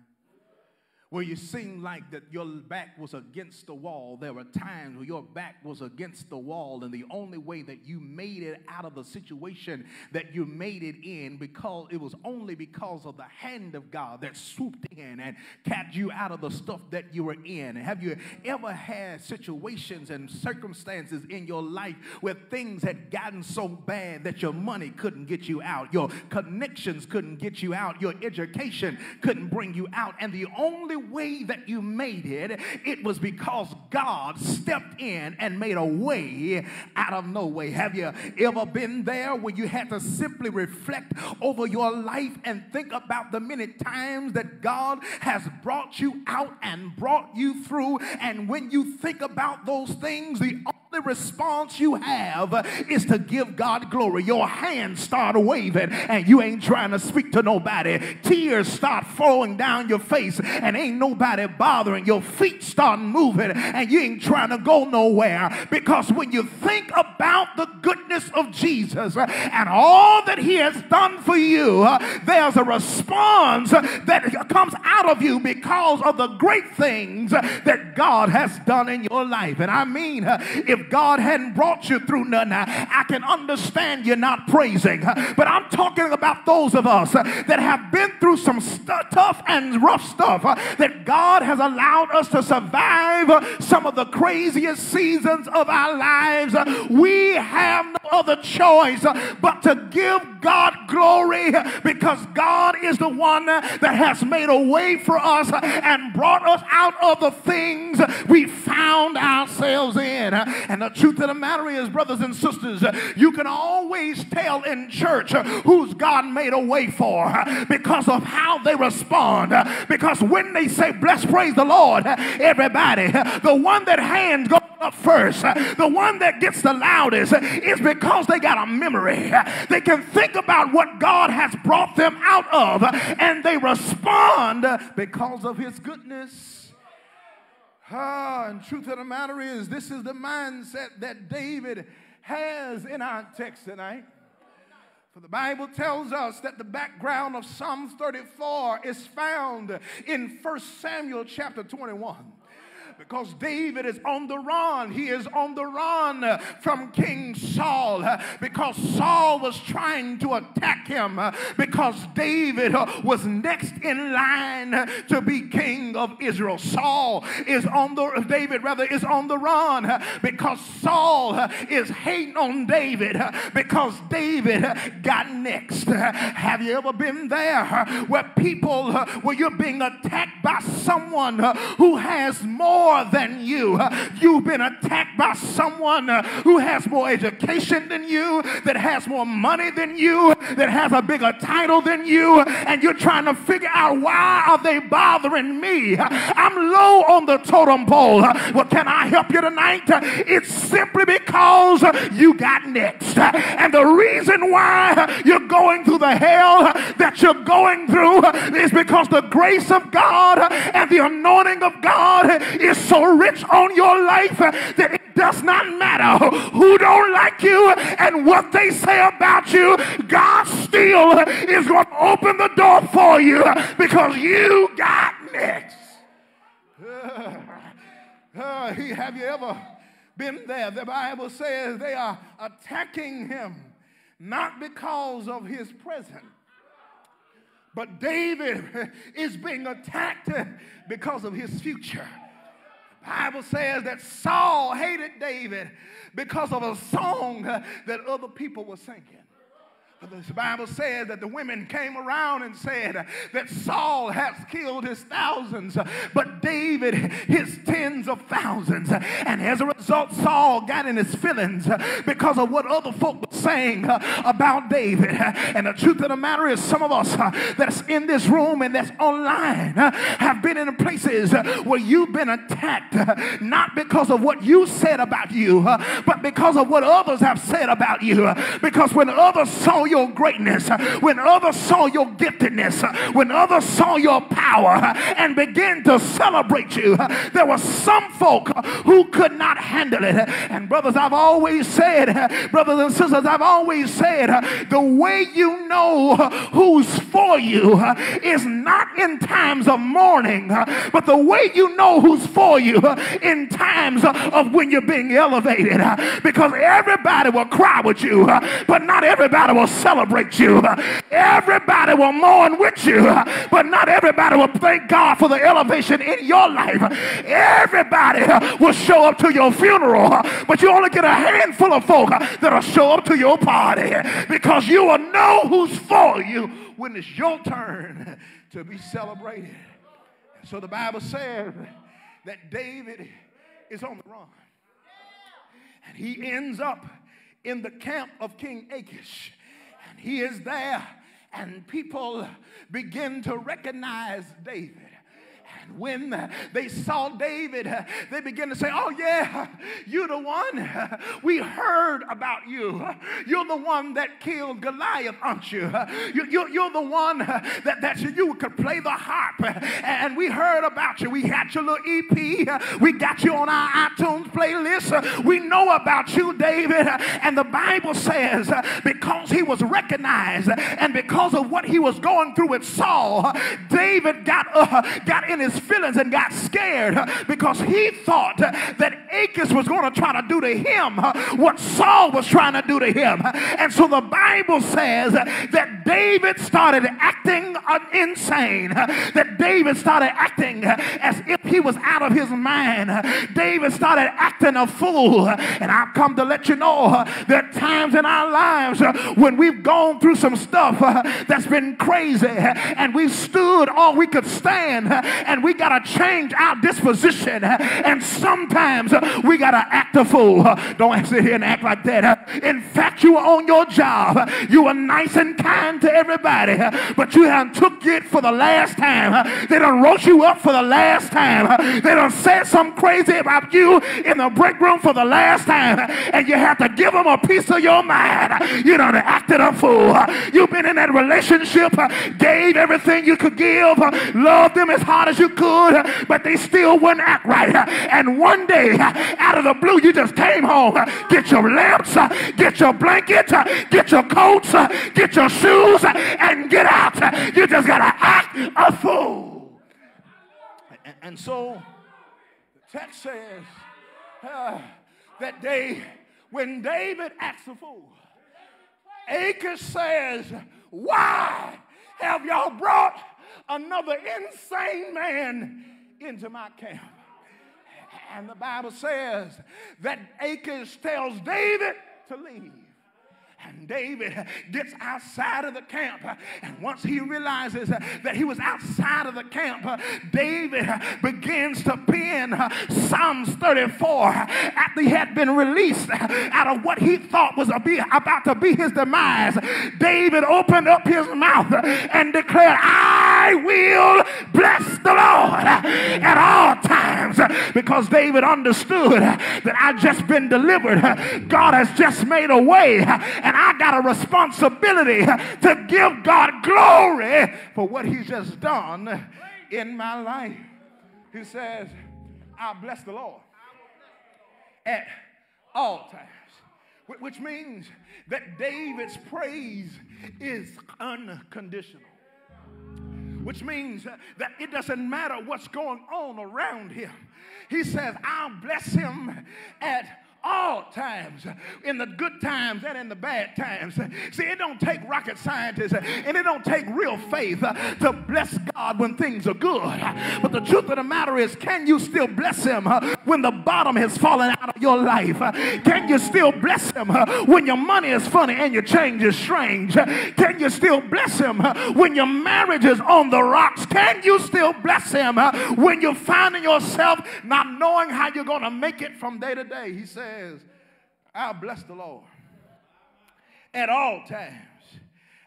Speaker 6: Where you seemed like that your back was against the wall. There were times where your back was against the wall, and the only way that you made it out of the situation that you made it in, because it was only because of the hand of God that swooped in and kept you out of the stuff that you were in. Have you ever had situations and circumstances in your life where things had gotten so bad that your money couldn't get you out, your connections couldn't get you out, your education couldn't bring you out, and the only way that you made it, it was because God stepped in and made a way out of no way. Have you ever been there where you had to simply reflect over your life and think about the many times that God has brought you out and brought you through? And when you think about those things, the only response you have is to give God glory. Your hands start waving and you ain't trying to speak to nobody. Tears start flowing down your face and ain't nobody bothering. Your feet start moving and you ain't trying to go nowhere because when you think about the goodness of Jesus and all that he has done for you, there's a response that comes out of you because of the great things that God has done in your life. And I mean, if God hadn't brought you through nothing, uh, I can understand you're not praising. But I'm talking about those of us uh, that have been through some st- tough and rough stuff uh, that God has allowed us to survive some of the craziest seasons of our lives. We have no other choice but to give God glory because God is the one that has made a way for us and brought us out of the things we found ourselves in. And the truth of the matter is, brothers and sisters, you can always tell in church who's God made a way for because of how they respond. Because when they say, Bless, praise the Lord, everybody, the one that hands go up first, the one that gets the loudest, is because they got a memory. They can think about what God has brought them out of and they respond because of his goodness. Ah, and truth of the matter is, this is the mindset that David has in our text tonight. For the Bible tells us that the background of Psalm 34 is found in 1 Samuel chapter 21 because David is on the run. He is on the run from King Saul because Saul was trying to attack him because David was next in line to be king of Israel. Saul is on the David rather is on the run because Saul is hating on David because David got next. Have you ever been there where people where you're being attacked by someone who has more more than you. You've been attacked by someone uh, who has more education than you, that has more money than you, that has a bigger title than you, and you're trying to figure out why are they bothering me? I'm low on the totem pole. Well, can I help you tonight? It's simply because you got next. And the reason why you're going through the hell that you're going through is because the grace of God and the anointing of God is so rich on your life that it does not matter who don't like you and what they say about you. God still is going to open the door for you because you got next. Uh, uh, have you ever been there? The Bible says they are attacking him not because of his presence. But David is being attacked because of his future. Bible says that Saul hated David because of a song that other people were singing. The Bible says that the women came around and said that Saul has killed his thousands, but David his tens of thousands. And as a result, Saul got in his feelings because of what other folk were saying about David. And the truth of the matter is, some of us that's in this room and that's online have been in places where you've been attacked, not because of what you said about you, but because of what others have said about you. Because when others saw your greatness, when others saw your giftedness, when others saw your power and began to celebrate you, there were some folk who could not handle it. And brothers, I've always said, brothers and sisters, I've always said, the way you know who's for you is not in times of mourning, but the way you know who's for you in times of when you're being elevated. Because everybody will cry with you, but not everybody will celebrate you. Everybody will mourn with you, but not everybody will thank God for the elevation in your life. Everybody will show up to your funeral, but you only get a handful of folk that'll show up to your party because you will know who's for you when it's your turn to be celebrated. So the Bible says that David is on the run. And he ends up in the camp of King Achish. And he is there, and people begin to recognize David. And when they saw David, they began to say, Oh, yeah, you're the one. We heard about you. You're the one that killed Goliath, aren't you? you are the one that, that you could play the harp. And we heard about you. We had your little EP. We got you on our iTunes playlist. We know about you, David. And the Bible says, because he was recognized and because of what he was going through with Saul, David got, uh, got in his feelings and got scared because he thought that Achish was going to try to do to him what Saul was trying to do to him. And so the Bible says that David started acting insane, that David started acting as if he was out of his mind. David started acting a fool. And I've come to let you know there are times in our lives when we've gone through some stuff that's been crazy and we stood all we could stand and we got to change our disposition. And sometimes uh, we got to act a fool. Uh, don't sit here and act like that. Uh, in fact, you were on your job. You were nice and kind to everybody, but you haven't took it for the last time. They done wrote you up for the last time. They done said something crazy about you in the break room for the last time. And you have to give them a piece of your mind. You done acted a fool. You've been in that relationship, gave everything you could give, loved them as hard as you could, but they still wouldn't act right. And one day, out of the blue, you just came home. Get your lamps, get your blanket, get your coats, get your shoes, and get out. You just got to act a fool. And, so the text says uh, that day when David acts a fool, Achish says, Why have y'all brought another insane man into my camp. And the Bible says that Achish tells David to leave. And David gets outside of the camp. And once he realizes that he was outside of the camp, David begins to pen Psalms 34 after he had been released out of what he thought was about to be his demise. David opened up his mouth and declared, I will bless the Lord at all times. Because David understood that I've just been delivered. God has just made a way and I got a responsibility to give God glory for what He's just done in my life. He says, I bless the Lord at all times, which means that David's praise is unconditional. Which means that it doesn't matter what's going on around him. He says, I'll bless him at all times, in the good times and in the bad times. See, it don't take rocket scientists and it don't take real faith uh, to bless God when things are good. But the truth of the matter is, can you still bless Him uh, when the bottom has fallen out of your life? Can you still bless Him uh, when your money is funny and your change is strange? Can you still bless Him when your marriage is on the rocks? Can you still bless Him when you're finding yourself not knowing how you're going to make it from day to day? He said, says, I'll bless the Lord at all times,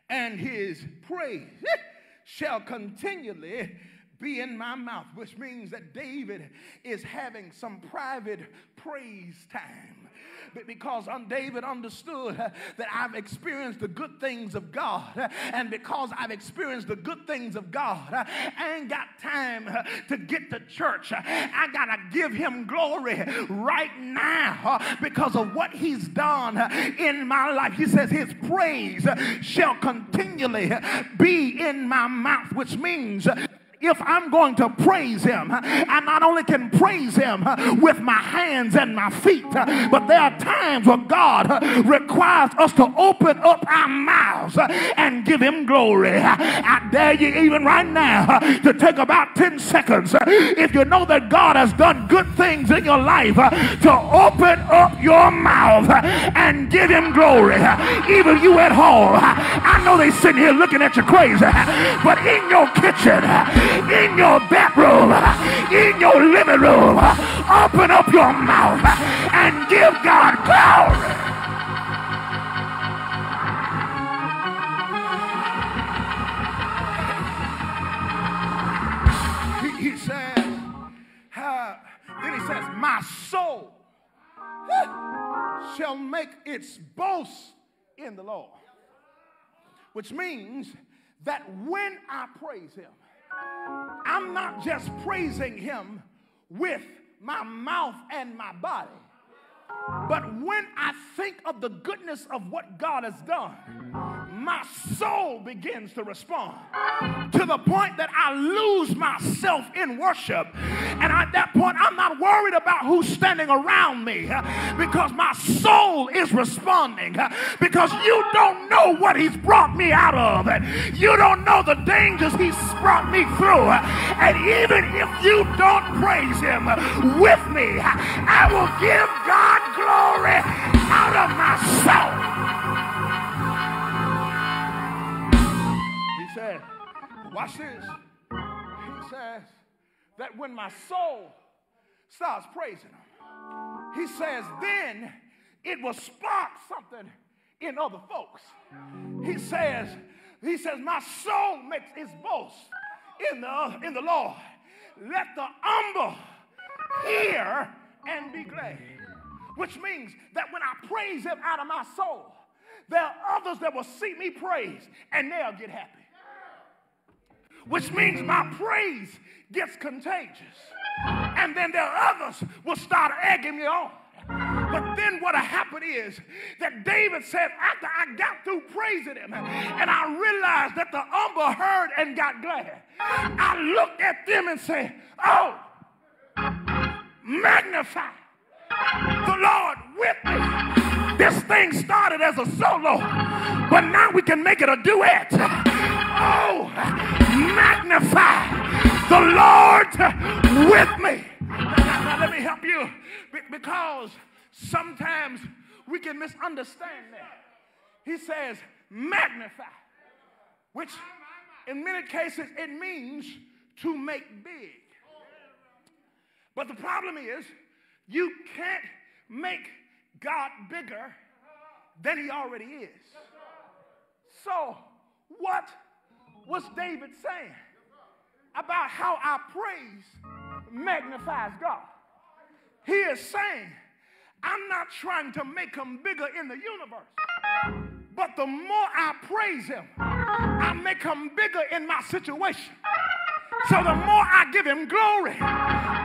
Speaker 6: and his praise shall continually be in my mouth, which means that David is having some private praise time. But Because David understood that I've experienced the good things of God, and because I've experienced the good things of God, I ain't got time to get to church. I gotta give him glory right now because of what he's done in my life. He says his praise shall continually be in my mouth, which means if I'm going to praise him, I not only can praise him with my hands and my feet, but there are times where God requires us to open up our mouths and give him glory. I dare you, even right now, to take about 10 seconds if you know that God has done good things in your life to open up your mouth and give him glory. Even you at home, I know they sitting here looking at you crazy, but in your kitchen, in your bedroom, in your living room, open up your mouth and give God glory. He, he says, uh, then he says, My soul shall make its boast in the Lord. Which means that when I praise him, I'm not just praising him with my mouth and my body, but when I think of the goodness of what God has done, my soul begins to respond to the point that I lose myself in worship. And at that point, I'm not worried about who's standing around me uh, because my soul is responding. uh, Because you don't know what He's brought me out of, and you don't know the dangers He's brought me through. And even if you don't praise Him with me, I will give God glory out of my watch this. He says that when my soul starts praising him, he says, then it will spark something in other folks. He says, he says, my soul makes its boast in the, in the Lord. Let the humble hear and be glad. Which means that when I praise him out of my soul, there are others that will see me praise and they'll get happy which means my praise gets contagious. And then there are others will start egging me on. But then what happened is that David said, after I got through praising him, and I realized that the humble heard and got glad, I looked at them and said, Oh, magnify the Lord with me. This thing started as a solo, but now we can make it a duet. Oh, magnify the Lord with me. Now, let me help you because sometimes we can misunderstand that. He says, magnify, which in many cases it means to make big. But the problem is, you can't make God bigger than he already is. So, what was David saying about how our praise magnifies God? He is saying, I'm not trying to make him bigger in the universe, but the more I praise him, I make him bigger in my situation. So the more I give him glory,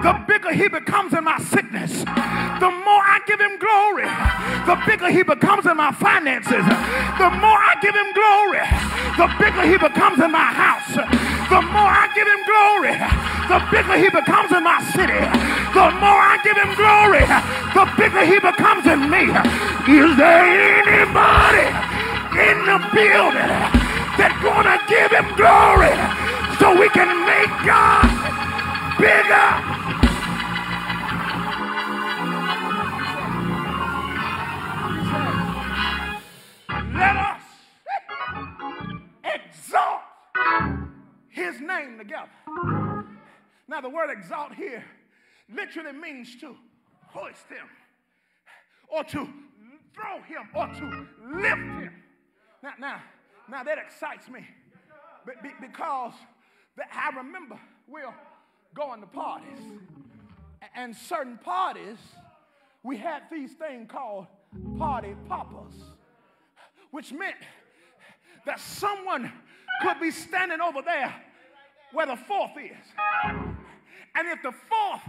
Speaker 6: the bigger he becomes in my sickness. The more I give him glory, the bigger he becomes in my finances. The more I give him glory, the bigger he becomes in my house. The more I give him glory, the bigger he becomes in my city. The more I give him glory, the bigger he becomes in me. Is there anybody in the building that's gonna give him glory so we can make God bigger? His name together. Now, the word exalt here literally means to hoist him, or to throw him, or to lift him. Now, now, now that excites me Be- be- because I remember will going to parties. And certain parties, we had these things called party poppers, which meant that someone could be standing over there where the fourth is. And if the fourth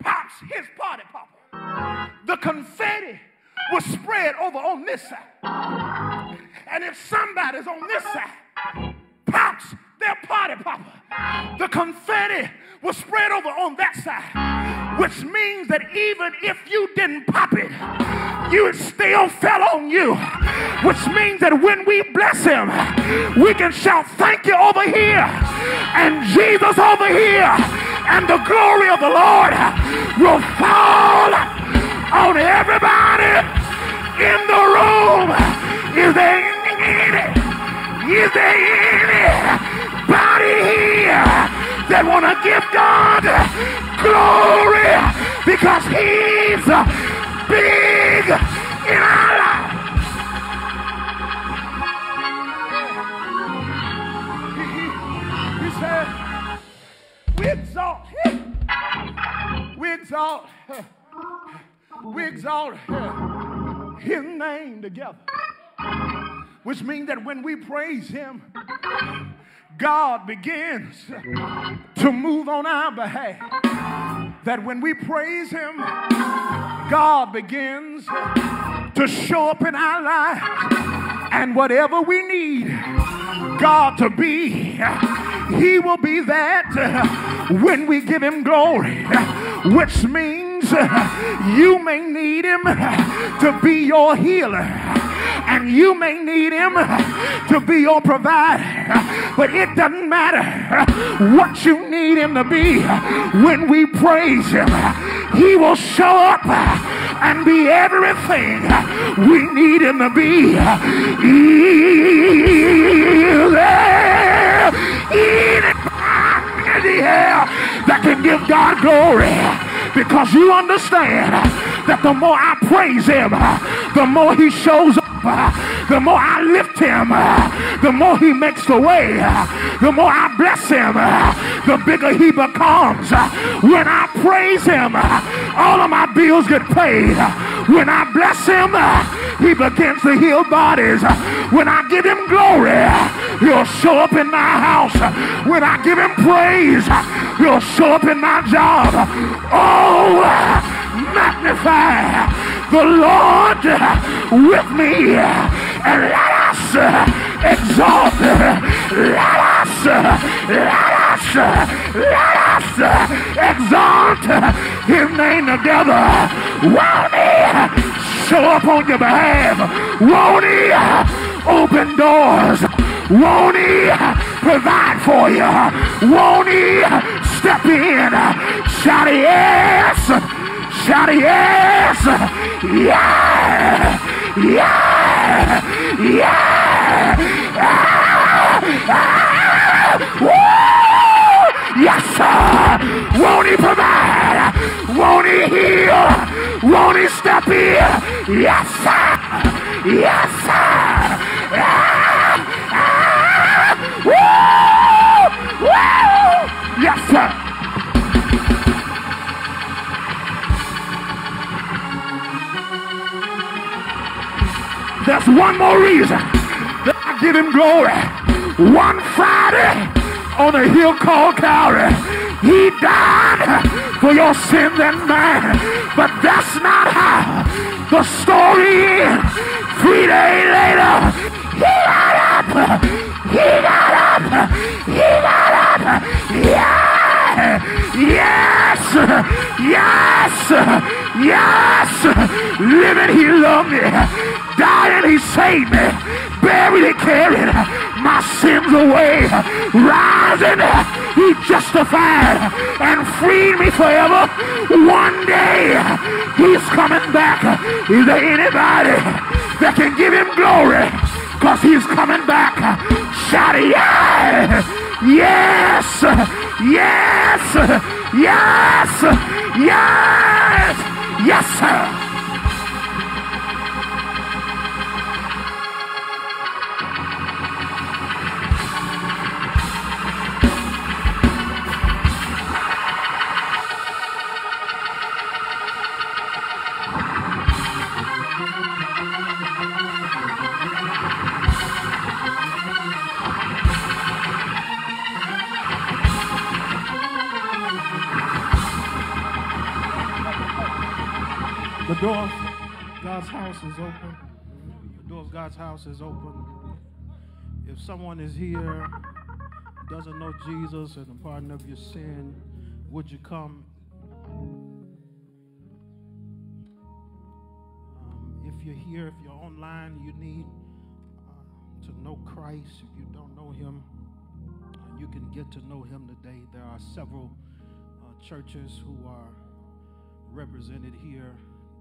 Speaker 6: pops his party popper, the confetti will spread over on this side. And if somebody's on this side, pops their party popper, the confetti will spread over on that side, which means that even if you didn't pop it, you still fell on you, which means that when we bless him, we can shout thank you over here and Jesus over here, and the glory of the Lord will fall on everybody in the room. Is there any? Is there anybody here that want to give God glory because He's big in our life? He said, "We exalt Him. We exalt. We exalt His name together." which means that when we praise Him, God begins to move on our behalf. That when we praise Him, God begins to show up in our life. And whatever we need God to be, He will be that when we give Him glory, which means you may need Him to be your healer and you may need him to be your provider. But it doesn't matter what you need him to be. When we praise him, he will show up and be everything we need him to be. Is there anybody here that can give God glory? Because you understand that the more I praise him, the more he shows up. The more I lift him, the more he makes the way. The more I bless him, the bigger he becomes. When I praise him, all of my bills get paid. When I bless him, he begins to heal bodies. When I give him glory, he'll show up in my house. When I give him praise, he'll show up in my job. Oh, magnify the Lord with me and let us exalt, let us, let us, let us exalt his name together. Won't he show up on your behalf? Won't he open doors? Won't he provide for you? Won't he step in? Shout yes! Shout yes! Yeah! Yeah! Yeah! Ah! Ah! Yes, sir! Won't he provide? Won't he heal? Won't he step in? Yes, sir! Yes, sir! One more reason that I give him glory. One Friday on a hill called Calvary, he died for your sins and mine. But that's not how the story ends. Three days later, he got up. He got up. He got up. Yeah. Yes. Yes. Yes. Living, he loved me dying, he saved me. Buried, he carried my sins away. Rising, he justified and freed me forever. One day, he's coming back. Is there anybody that can give him glory? Because he's coming back. Shout it, yes! Yes! Yes! Yes! Yes! Yes, sir!
Speaker 8: is open. The door of God's house is open. If someone is here, doesn't know Jesus and the pardon of your sin, would you come? Um, if you're here, if you're online, you need uh, to know Christ, if you don't know him, you can get to know him today. There are several uh, churches who are represented here.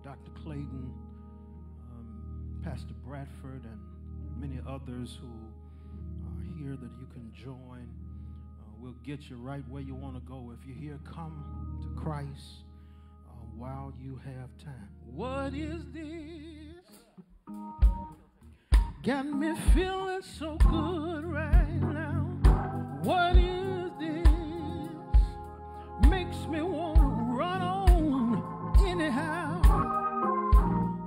Speaker 8: Dr. Clayton Pastor Bradford and many others who are here that you can join. Uh, we'll get you right where you want to go. If you're here, come to Christ uh, while you have time. What is this? Got me feeling so good right now. What is this? Makes me want to run on anyhow.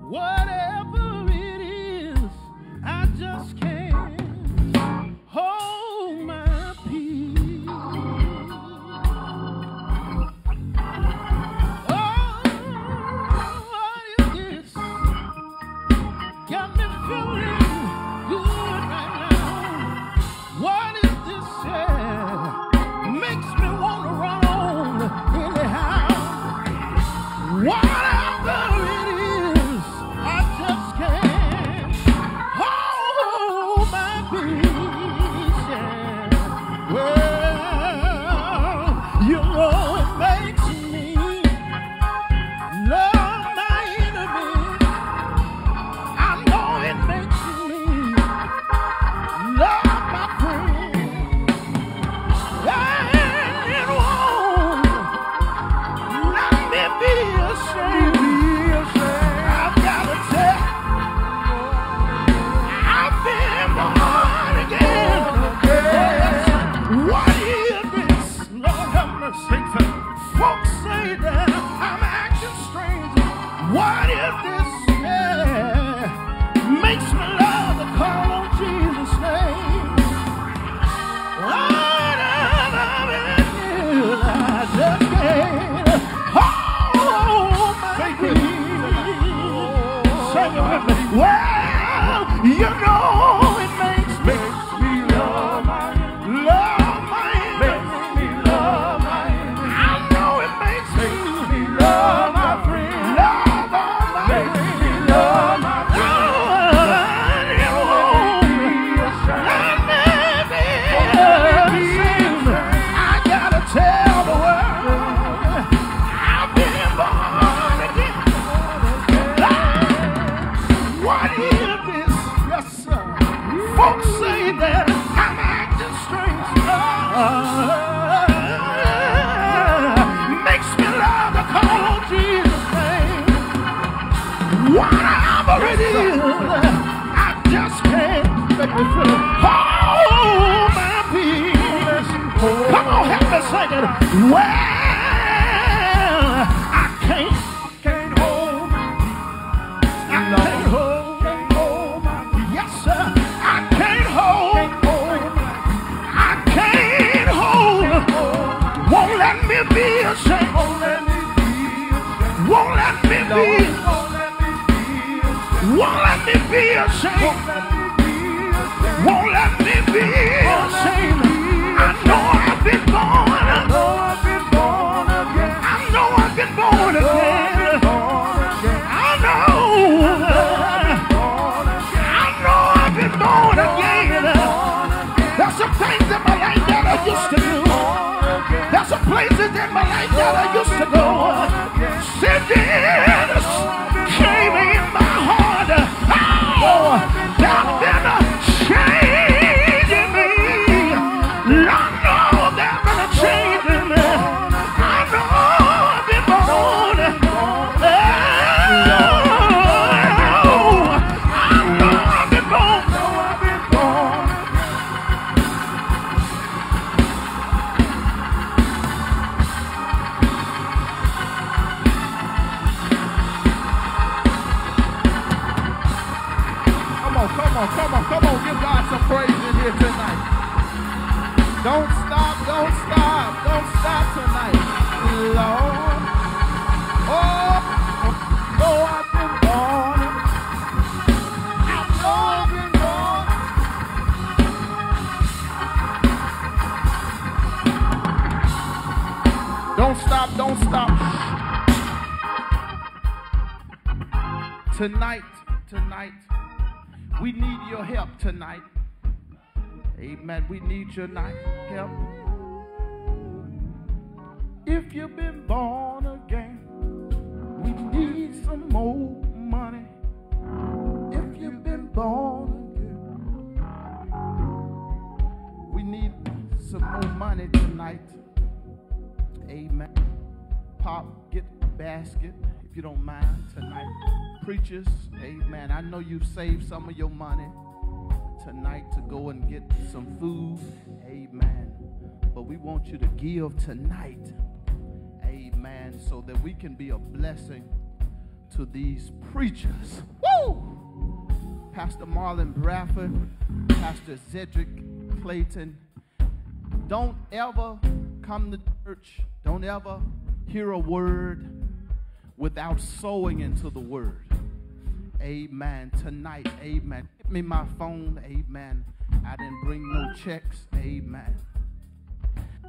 Speaker 8: Whatever just can't hold. on, come on, come on. Give God some praise in here tonight. Don't stop, don't stop, don't stop tonight. Lord. Oh, though I've been born, I've long been born.
Speaker 7: Don't stop, don't stop. Tonight, we need your help tonight. Amen. We need your night help. If you've been born again, we need some more money. If you've been born again, we need some more money tonight. Amen. Pop, get a basket if you don't mind tonight. Preachers, amen. I know you've saved some of your money tonight to go and get some food. Amen. But we want you to give tonight. Amen. So that we can be a blessing to these preachers. Woo! Pastor Marlon Bradford, Pastor Zedric Clayton. Don't ever come to church, don't ever hear a word without sowing into the word. Amen. Tonight, amen. Give me my phone, amen. I didn't bring no checks, amen.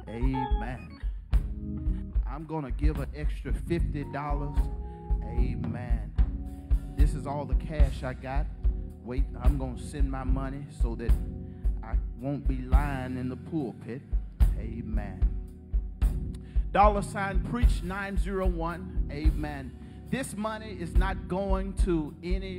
Speaker 7: Amen. I'm going to give an extra $50. Amen. This is all the cash I got. Wait, I'm going to send my money so that I won't be lying in the pulpit. Amen. Dollar sign preach 901. Amen. This money is not going to any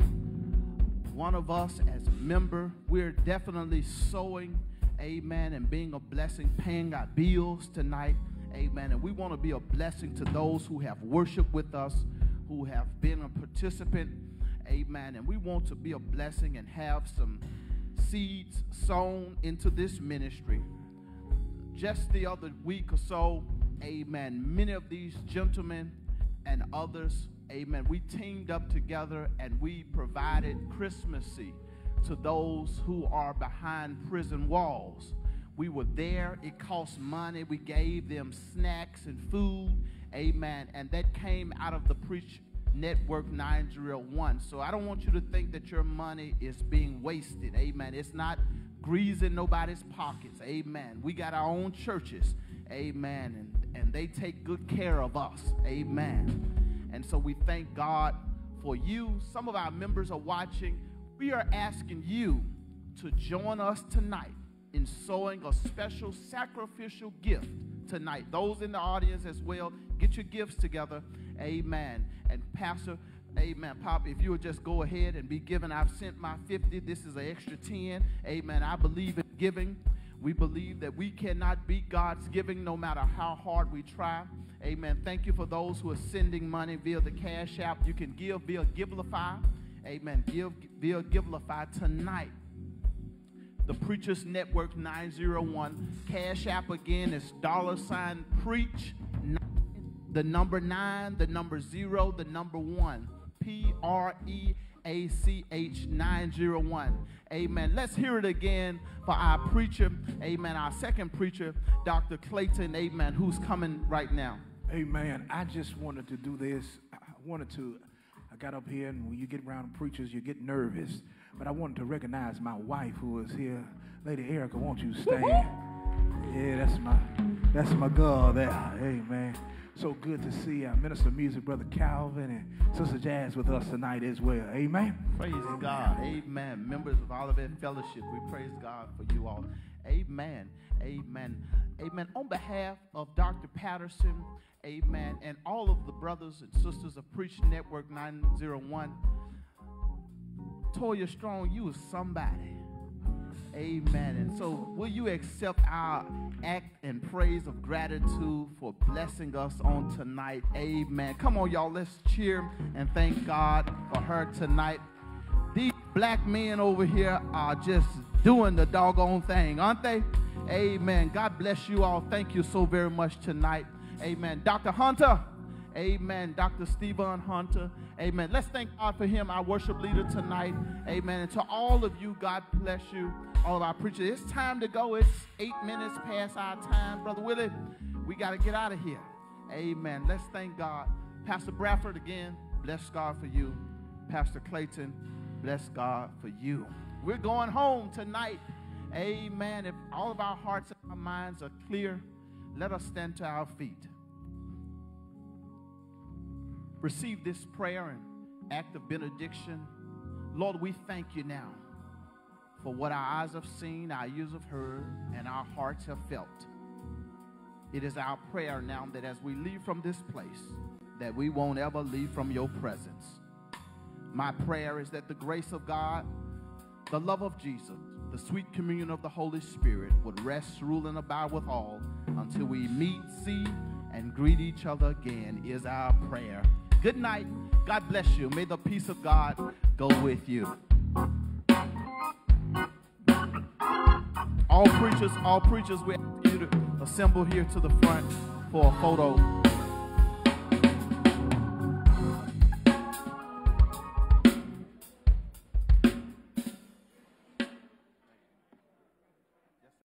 Speaker 7: one of us as a member. We're definitely sowing, amen, and being a blessing, paying our bills tonight, amen. And we want to be a blessing to those who have worshiped with us, who have been a participant, amen. And we want to be a blessing and have some seeds sown into this ministry. Just the other week or so, amen, many of these gentlemen and others, amen, we teamed up together and we provided Christmassy to those who are behind prison walls. We were there, it cost money, we gave them snacks and food, amen, and that came out of the Preach Network 901. So I don't want you to think that your money is being wasted, amen. It's not greasing nobody's pockets, amen. We got our own churches, amen, and, and they take good care of us, amen. And so we thank God for you. Some of our members are watching. We are asking you to join us tonight in sowing a special sacrificial gift tonight. Those in the audience as well, get your gifts together. Amen. And Pastor, Amen. Pop, if you would just go ahead and be given. I've sent my 50. This is an extra 10. Amen. I believe in giving. We believe that we cannot beat God's giving no matter how hard we try. Amen. Thank you for those who are sending money via the Cash App. You can give via Givelify. Amen. Give via Givelify tonight. The Preachers Network 901. Cash App again is dollar sign preach. The number nine, the number zero, the number one. P R E A C H 901. Amen. Let's hear it again for our preacher. Amen. Our second preacher, Dr. Clayton. Amen. Who's coming right now?
Speaker 6: Amen. I just wanted to do this. I wanted to. I got up here, and when you get around preachers, you get nervous. But I wanted to recognize my wife who is here. Lady Erica, won't you stand? Yeah, that's my that's my girl there. Amen. So good to see uh, Minister of Music, Brother Calvin, and Sister Jazz with us tonight as well. Amen.
Speaker 7: Praise God. Amen. Members of Olivet Fellowship, we praise God for you all. Amen. Amen. Amen. On behalf of Dr. Patterson, amen, and all of the brothers and sisters of Preach Network 901, Toya Strong, you is somebody. Amen. And so, will you accept our act and praise of gratitude for blessing us on tonight? Amen. Come on, y'all. Let's cheer and thank God for her tonight. These black men over here are just doing the doggone thing, aren't they? Amen. God bless you all. Thank you so very much tonight. Amen. Dr. Hunter. Amen. Dr. Stephen Hunter. Amen. Let's thank God for him, our worship leader tonight. Amen. And to all of you, God bless you, all of our preachers. It's time to go. It's eight minutes past our time. Brother Willie, we got to get out of here. Amen. Let's thank God. Pastor Bradford, again, bless God for you. Pastor Clayton, bless God for you. We're going home tonight. Amen. If all of our hearts and our minds are clear, let us stand to our feet. Receive this prayer and act of benediction. Lord, we thank you now for what our eyes have seen, our ears have heard, and our hearts have felt. It is our prayer now that as we leave from this place, that we won't ever leave from your presence. My prayer is that the grace of God, the love of Jesus, the sweet communion of the Holy Spirit would rest, rule, and abide with all until we meet, see, and greet each other again, is our prayer. Good night. God bless you. May the peace of God go with you. All preachers, all preachers, we ask you to assemble here to the front for a photo